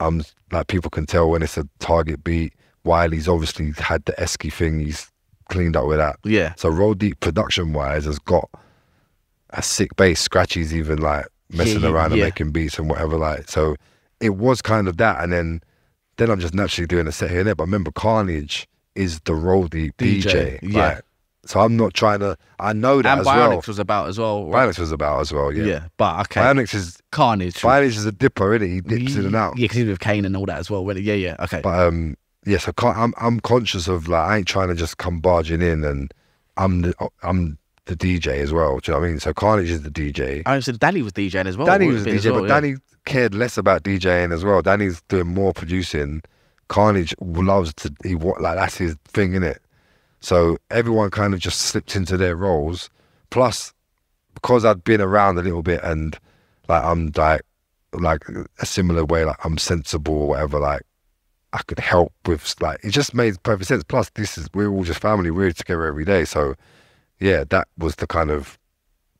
Um, like people can tell when it's a Target beat. Wiley's obviously had the Esky thing. He's cleaned up with that. Yeah. So Roll Deep production wise has got a sick bass. Scratchy's even like messing Yeah, around and making beats and whatever. Like so, it was kind of that, and then then I'm just naturally doing a set here and there. But remember, Carnage is the Roll Deep DJ. DJ, yeah. like, so I'm not trying to. I know that And as Bionics well. was about as well. Right? Bionics was about as well. Yeah. Yeah. But okay. Bionics is Carnage. Bionics is a dipper, isn't he? He dips in and out. Yeah, because he's with Kane and all that as well. wasn't? Yeah, yeah. Okay. But um, yeah, so ca- I'm I'm conscious of like I ain't trying to just come barging in and I'm the I'm the DJ as well. Do you know what I mean? So Carnage is the DJ. I said Danny was DJing as well. Danny was have the been as DJ, well, but yeah. Danny cared less about DJing as well. Danny's doing more producing. Carnage loves to he like that's his thing in it. So everyone kind of just slipped into their roles. Plus, because I'd been around a little bit and like I'm like like a similar way, like I'm sensible or whatever. Like I could help with like it just made perfect sense. Plus, this is we're all just family. We're together every day. So yeah, that was the kind of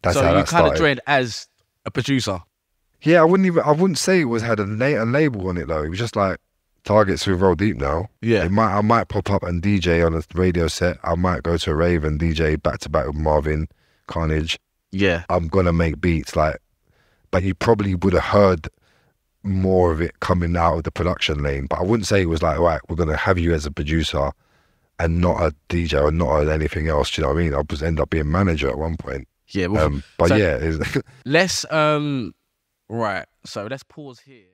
that's so how you that kind of started. joined as a producer. Yeah, I wouldn't even. I wouldn't say it was had a, la- a label on it though. It was just like Target's with Roll Deep now. Yeah. It might. I might pop up and DJ on a radio set. I might go to a rave and DJ back to back with Marvin, Carnage. Yeah. I'm gonna make beats like, but you probably would have heard more of it coming out of the production lane. But I wouldn't say it was like, right, we're gonna have you as a producer and not a DJ or not anything else. Do you know what I mean? I was end up being manager at one point. Yeah. Well, Um, but so- yeah, *laughs* let's um right. So let's pause here.